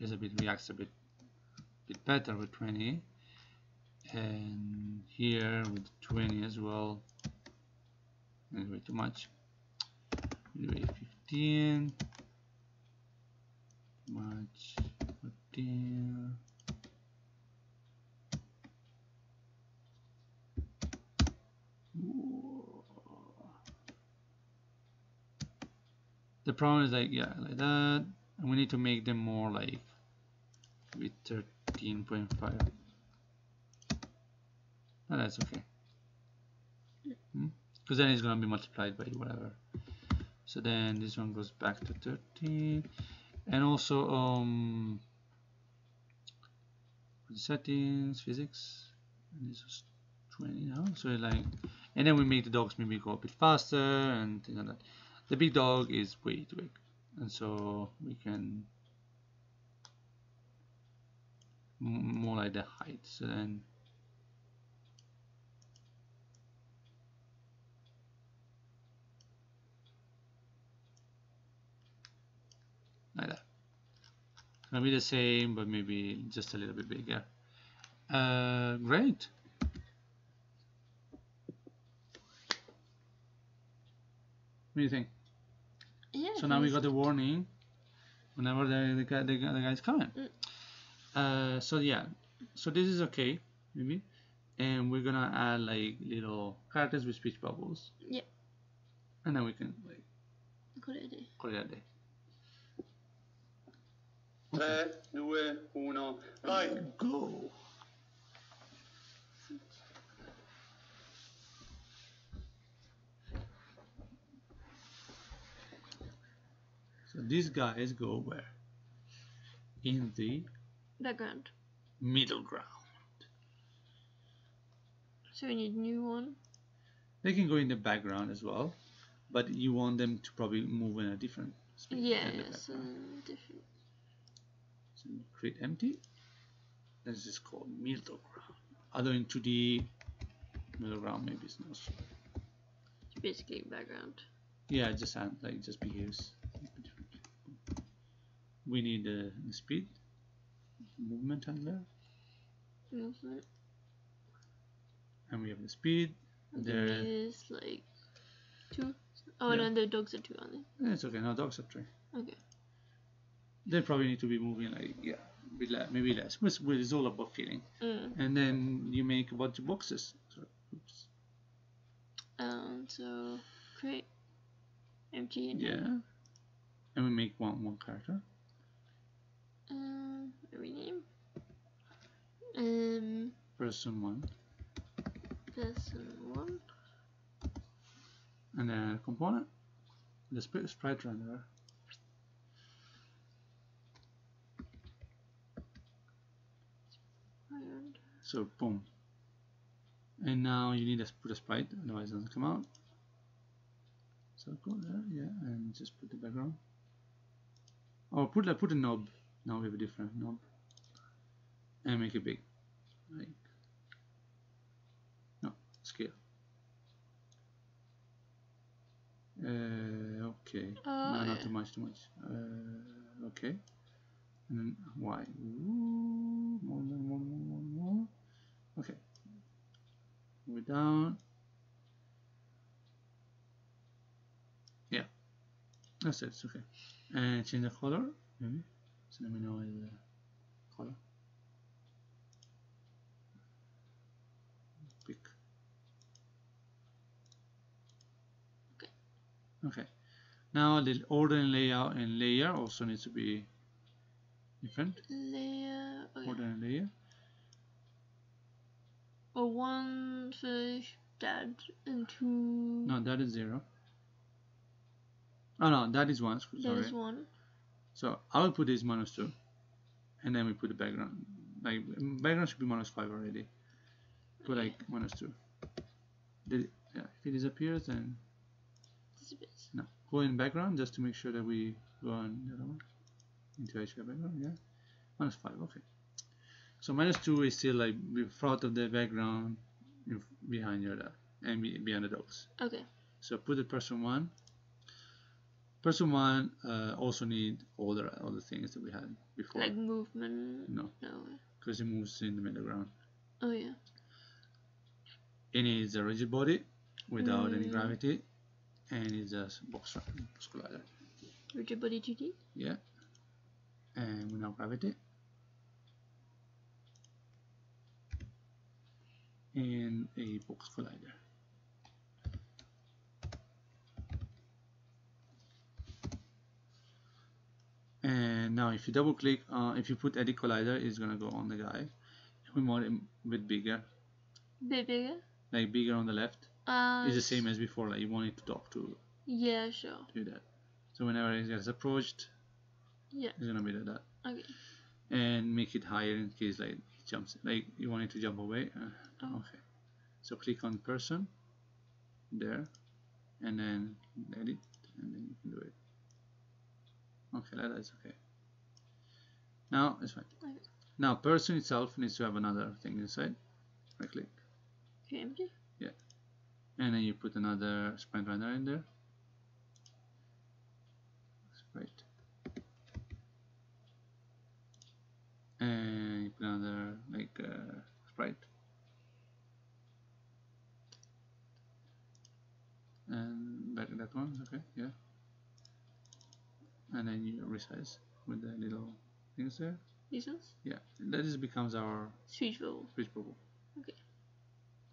is a bit reacts a bit bit better with 20 and here with 20 as well That's way too much we do a 15 image. Hotel. Whoa. The problem is like yeah like that and we need to make them more like with 13.5 oh, that's okay. Because then it's gonna be multiplied by whatever. So then this one goes back to 13 and also um settings physics and this is 20 now so like and then we make the dogs maybe go a bit faster and things like that. The big dog is way too big. And so we can more like the height. So then like that gonna be the same but maybe just a little bit bigger uh, great what do you think Yeah. so now we got the warning whenever the the, guy, the, guy- the guy's coming. Mm. Uh, so yeah, so this is okay, maybe, and we're gonna add like little characters with speech bubbles. Yeah. And then we can like Call it a day. call it a day. 3, 2, 1, vai! Go. So these guys go where? In the Background. middle ground. So we need a new one. They can go in the background as well, but you want them to probably move in a different speed. Yeah, than the so different. So create empty. This is called middle ground. Although in 2D, middle ground maybe it's not. So. It's basically background. Yeah, it just like it just behaves. We need uh, the speed, movement handler, Movement. and we have the speed. And There, is like two. Oh, Yeah. no, the dogs are two, aren't they? it's okay. Now dogs are three. Okay. They probably need to be moving like yeah, a bit less, maybe less. But it's, all about feeling. Mm. And then you make a bunch of boxes. So, oops. Um, so create empty and Yeah. And we make one one character. Um, rename. Um, Person one, person one. and then a component. The sp- sprite renderer. And So boom. And now you need to put a sprite, otherwise it doesn't come out. So go there, yeah, and just put the background. Or put like put a knob. Now we have a different knob. And make it big. Like no scale. Uh, okay. Oh, no, not yeah. too much, too much. Uh, okay. And then Y. Ooh, more, more, more, more, more, more. Okay. We're down. Yeah. That's it. It's okay. And change the color, maybe. So let me know the color. Pick. Okay. Okay. Now the order and layout and layer also needs to be different. layer. Okay. Order and layer. Or one for dad and two. No, that is zero. Oh no, that is one. Sorry. There's one. So I will put this minus two, and then we put the background. Like background should be minus five already. Put like minus two. Did it, yeah, if it disappears, then Disappears. no. Go in background just to make sure that we go on the other one into HDR background. Into H background, yeah, minus five. Okay. So minus two is still like in front of the background, in, behind your dog, and be, behind the dogs. Okay. So put the person one. Person one uh, also need all the all the things that we had before. Like movement. no, No. because it moves in the middle ground. Oh yeah. It needs a rigid body without any Mm. gravity, and it's a box box collider. Rigid body 2D. Yeah. And we now gravity and a box collider and now if you double click uh, if you put edit collider it's gonna go on the guy. If we want it a bit bigger. Bit bigger. like bigger on the left. Uh, it's the same as before like you want it to talk to Yeah, sure. do that. So whenever it gets approached Yeah. it's gonna be like that Okay. and make it higher in case like it jumps like you want it to jump away uh, Oh. okay so click on person there and then edit and then you can do it okay like that's okay now it's fine Okay. now person itself needs to have another thing inside right click Okay, empty. Yeah. And then you put another sprite renderer in there sprite and you put another like uh, sprite and that, that one okay yeah and then you resize with the little things there These ones? yeah that just becomes our Switch bubble. switch bubble Okay.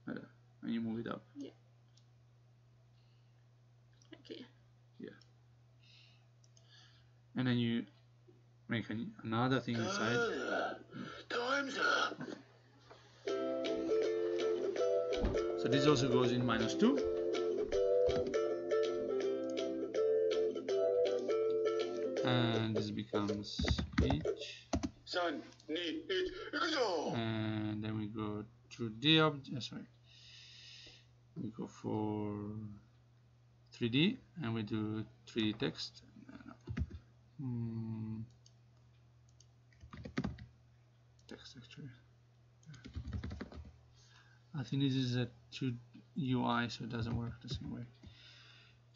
that. and you move it up Yeah. Okay. Yeah. And then you make another thing inside? Time's up. so this also goes in minus 2 and this becomes speech Son, need it. And then we go to the object sorry. We go for 3d and we do 3d text. Mm, text actually. I think this is a 2 UI so it doesn't work the same way.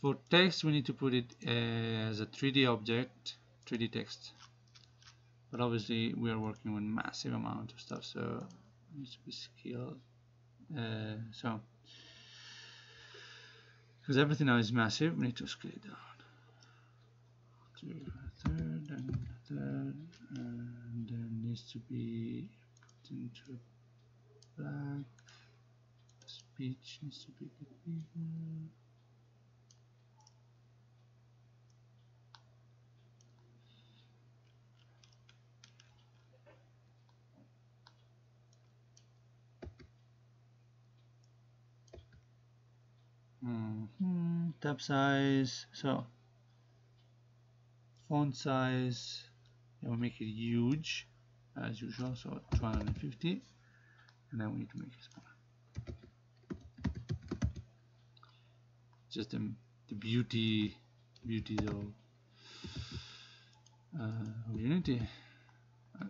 For text we need to put it as a 3d object 3d text. But obviously we are working with massive amount of stuff so it needs to be scaled. Uh, so because everything now is massive we need to scale it down. To and third and there needs to be put into black speech needs to be bigger hmm. Tab size. So font size yeah, we'll make it huge as usual so 250 and then we need to make it smaller. Just the, the beauty beauty of, uh, of unity Uh,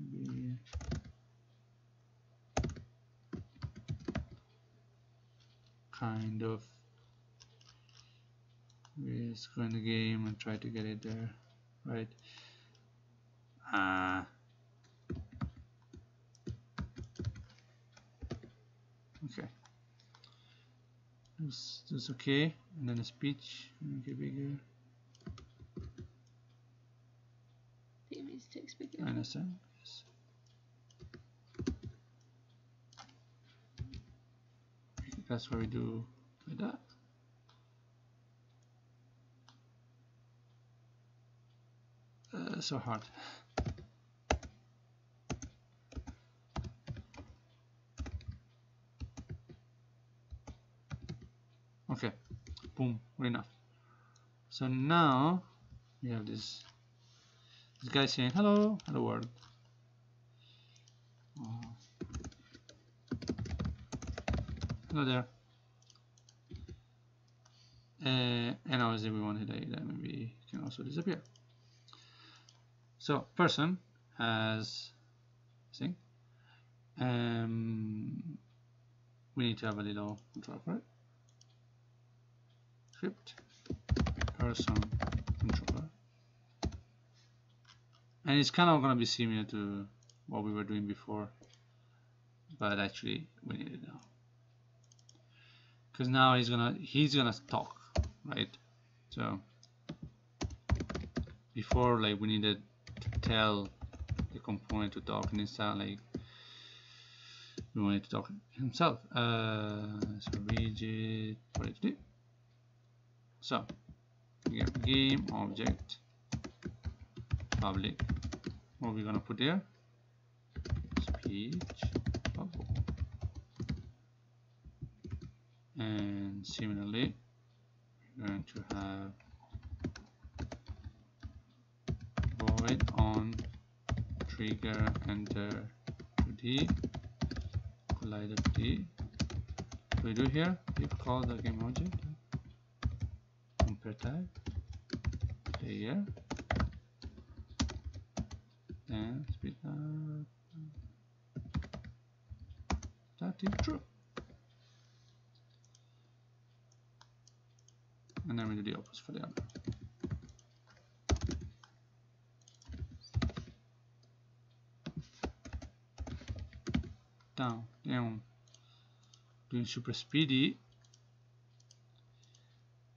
maybe kind of let's go in the game and try to get it there right? Ah okay. That's, that's okay and then the speech. Make it bigger. It means text bigger. I understand that's what we do like that. Uh, so hard. Okay boom good enough. So now we have this this guy saying hello hello world hello there. Uh, and obviously we wanted a that maybe can also disappear. So person has thing um, we need to have a little control for it. Script. Person controller. And it's kind of going to be similar to what we were doing before but actually we need it now because now he's gonna he's gonna talk right? So before like we needed to tell the component to talk and instead like we wanted to talk himself. Uh, so rigid what it do? So game object public. What are we gonna put there? Speech bubble and similarly we're going to have void on trigger enter 2d collider d. We do here? We call the game object compare tag player and speed up. That is true and then we do the opposite for the other down down. Doing super speedy.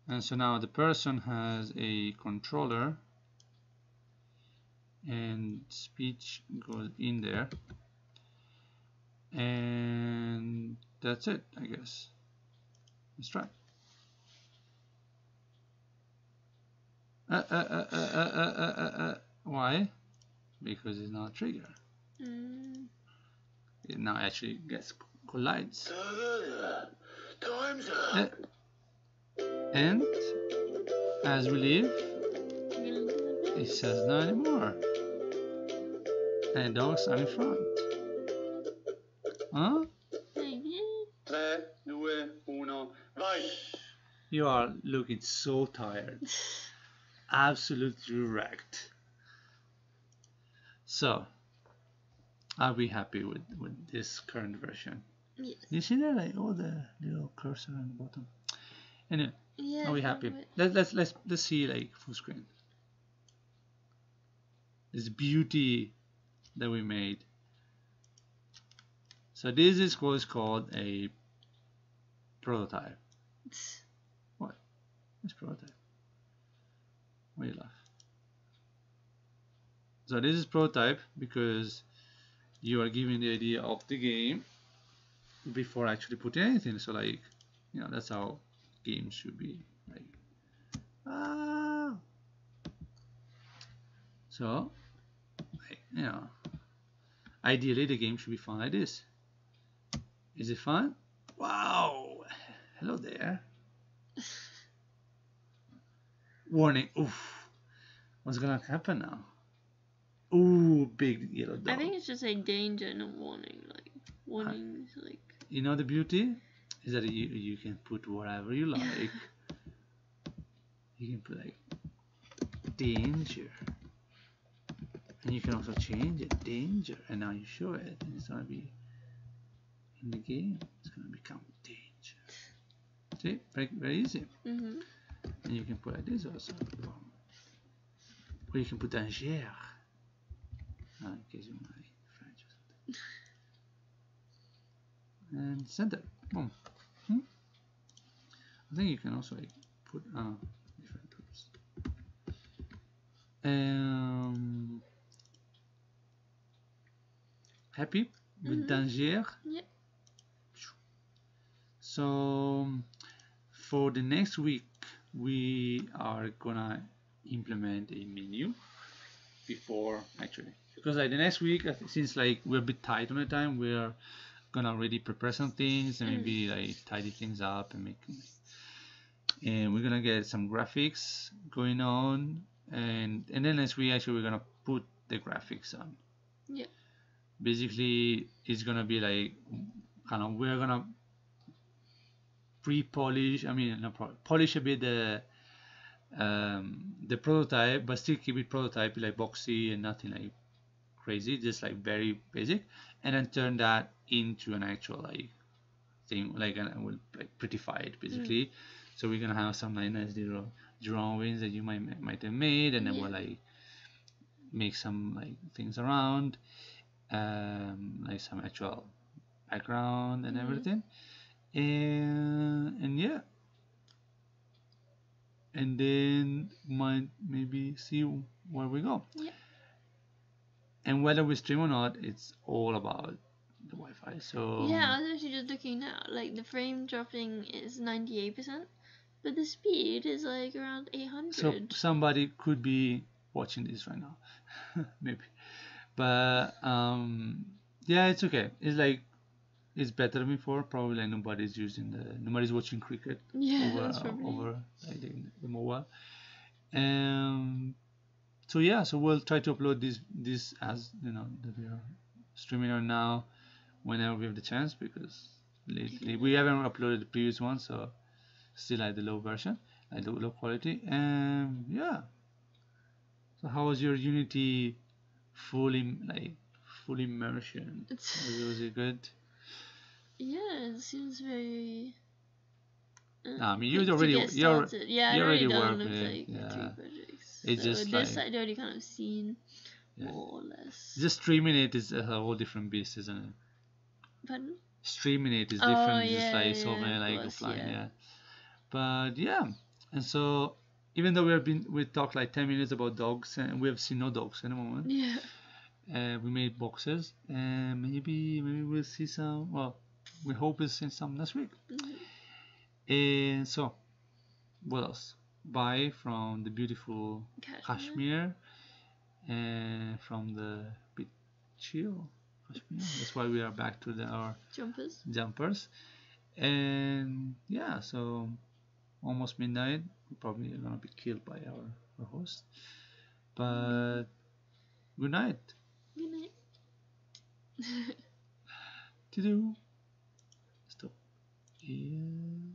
And so now the person has a controller. And speech goes in there. And that's it I guess. Let's try Uh, uh, uh, uh, Why? Because it's not a trigger. Mm. It now actually gets collides. Time's up. and as we leave, it says no anymore. And dogs are in front. Huh? You are looking so tired absolutely wrecked. So are we happy with with this current version? Yes. you see that? like all the little cursor on the bottom anyway Yeah. are we happy? let's let's let's let's see like full screen. This beauty that we made. So this is what's called a prototype. What? It's prototype laugh so this is prototype because you are giving the idea of the game before actually putting anything. So like you know that's how games should be like ah. So you know ideally the game should be fun like this. Is it fun? Wow. Hello there warning oof what's gonna happen now ooh big yellow dog I think it's just a danger, not warning. Like warning is like you know the beauty is that you you can put whatever you like. (laughs) you can put like danger, and you can also change it danger, and now you show it, and it's gonna be in the game. It's gonna become danger. See, very very easy. hmm And you can put like this also. Or you can put danger. Uh, in case you want like French or something. And center. Boom. Hmm? I think you can also like put uh, different tools. Um, happy with Mhm. danger? Yep. So for the next week, we are gonna implement a menu before actually because like the next week since like we're a bit tight on the time we're gonna already prepare some things and Mm. maybe like tidy things up and make and we're gonna get some graphics going on and and then next week actually we're gonna put the graphics on Yeah. basically it's gonna be like kind of we're gonna pre-polish i mean pro- polish a bit the um, the prototype but still keep it prototype like boxy and nothing like crazy just like very basic and then turn that into an actual like thing like and we'll like prettify it basically. So we're gonna have some like nice little drawings that you might might have made and then we'll like make some like things around um like some actual background and Mhm. everything and and yeah. And then might maybe see where we go. Yeah. and whether we stream or not it's all about the wi-fi so Yeah, I was actually just looking now. Like the frame dropping is ninety eight percent, but the speed is like around 800 so somebody could be watching this right now. (laughs) Maybe. But um yeah it's okay. It's like it's better than before probably like nobody's using the nobody's watching cricket Yeah, over probably. over like the, the mobile. Um so yeah so we'll try to upload this this as you know that we are streaming right now whenever we have the chance because lately we haven't uploaded the previous one so still like the low version like the low quality. And yeah. So how was your unity full im- like full immersion? It's, was it, was it good yeah, it seems very. uh, Nah, I mean, you quick to already- you're- yeah, you I'd already already done work with with it, like yeah. projects. It's so just this like- I'd already kind of seen Yeah. more or less. just streaming it is a whole different beast isn't it Pardon? streaming it is different. Oh, different just yeah, like so many like course, offline yeah. yeah. but yeah and so even though we have been we talked like 10 minutes about dogs and we have seen no dogs at the moment Yeah. uh, we made boxes and maybe maybe we'll see some well we hope we'll see some next week Mhm. and so what else Bye from the beautiful. Kashmir and from the bit chill Kashmir that's why we are back to the, our Jumpers. jumpers and yeah so almost midnight we're probably gonna be killed by our, our host but good night Good night. (laughs) to do here.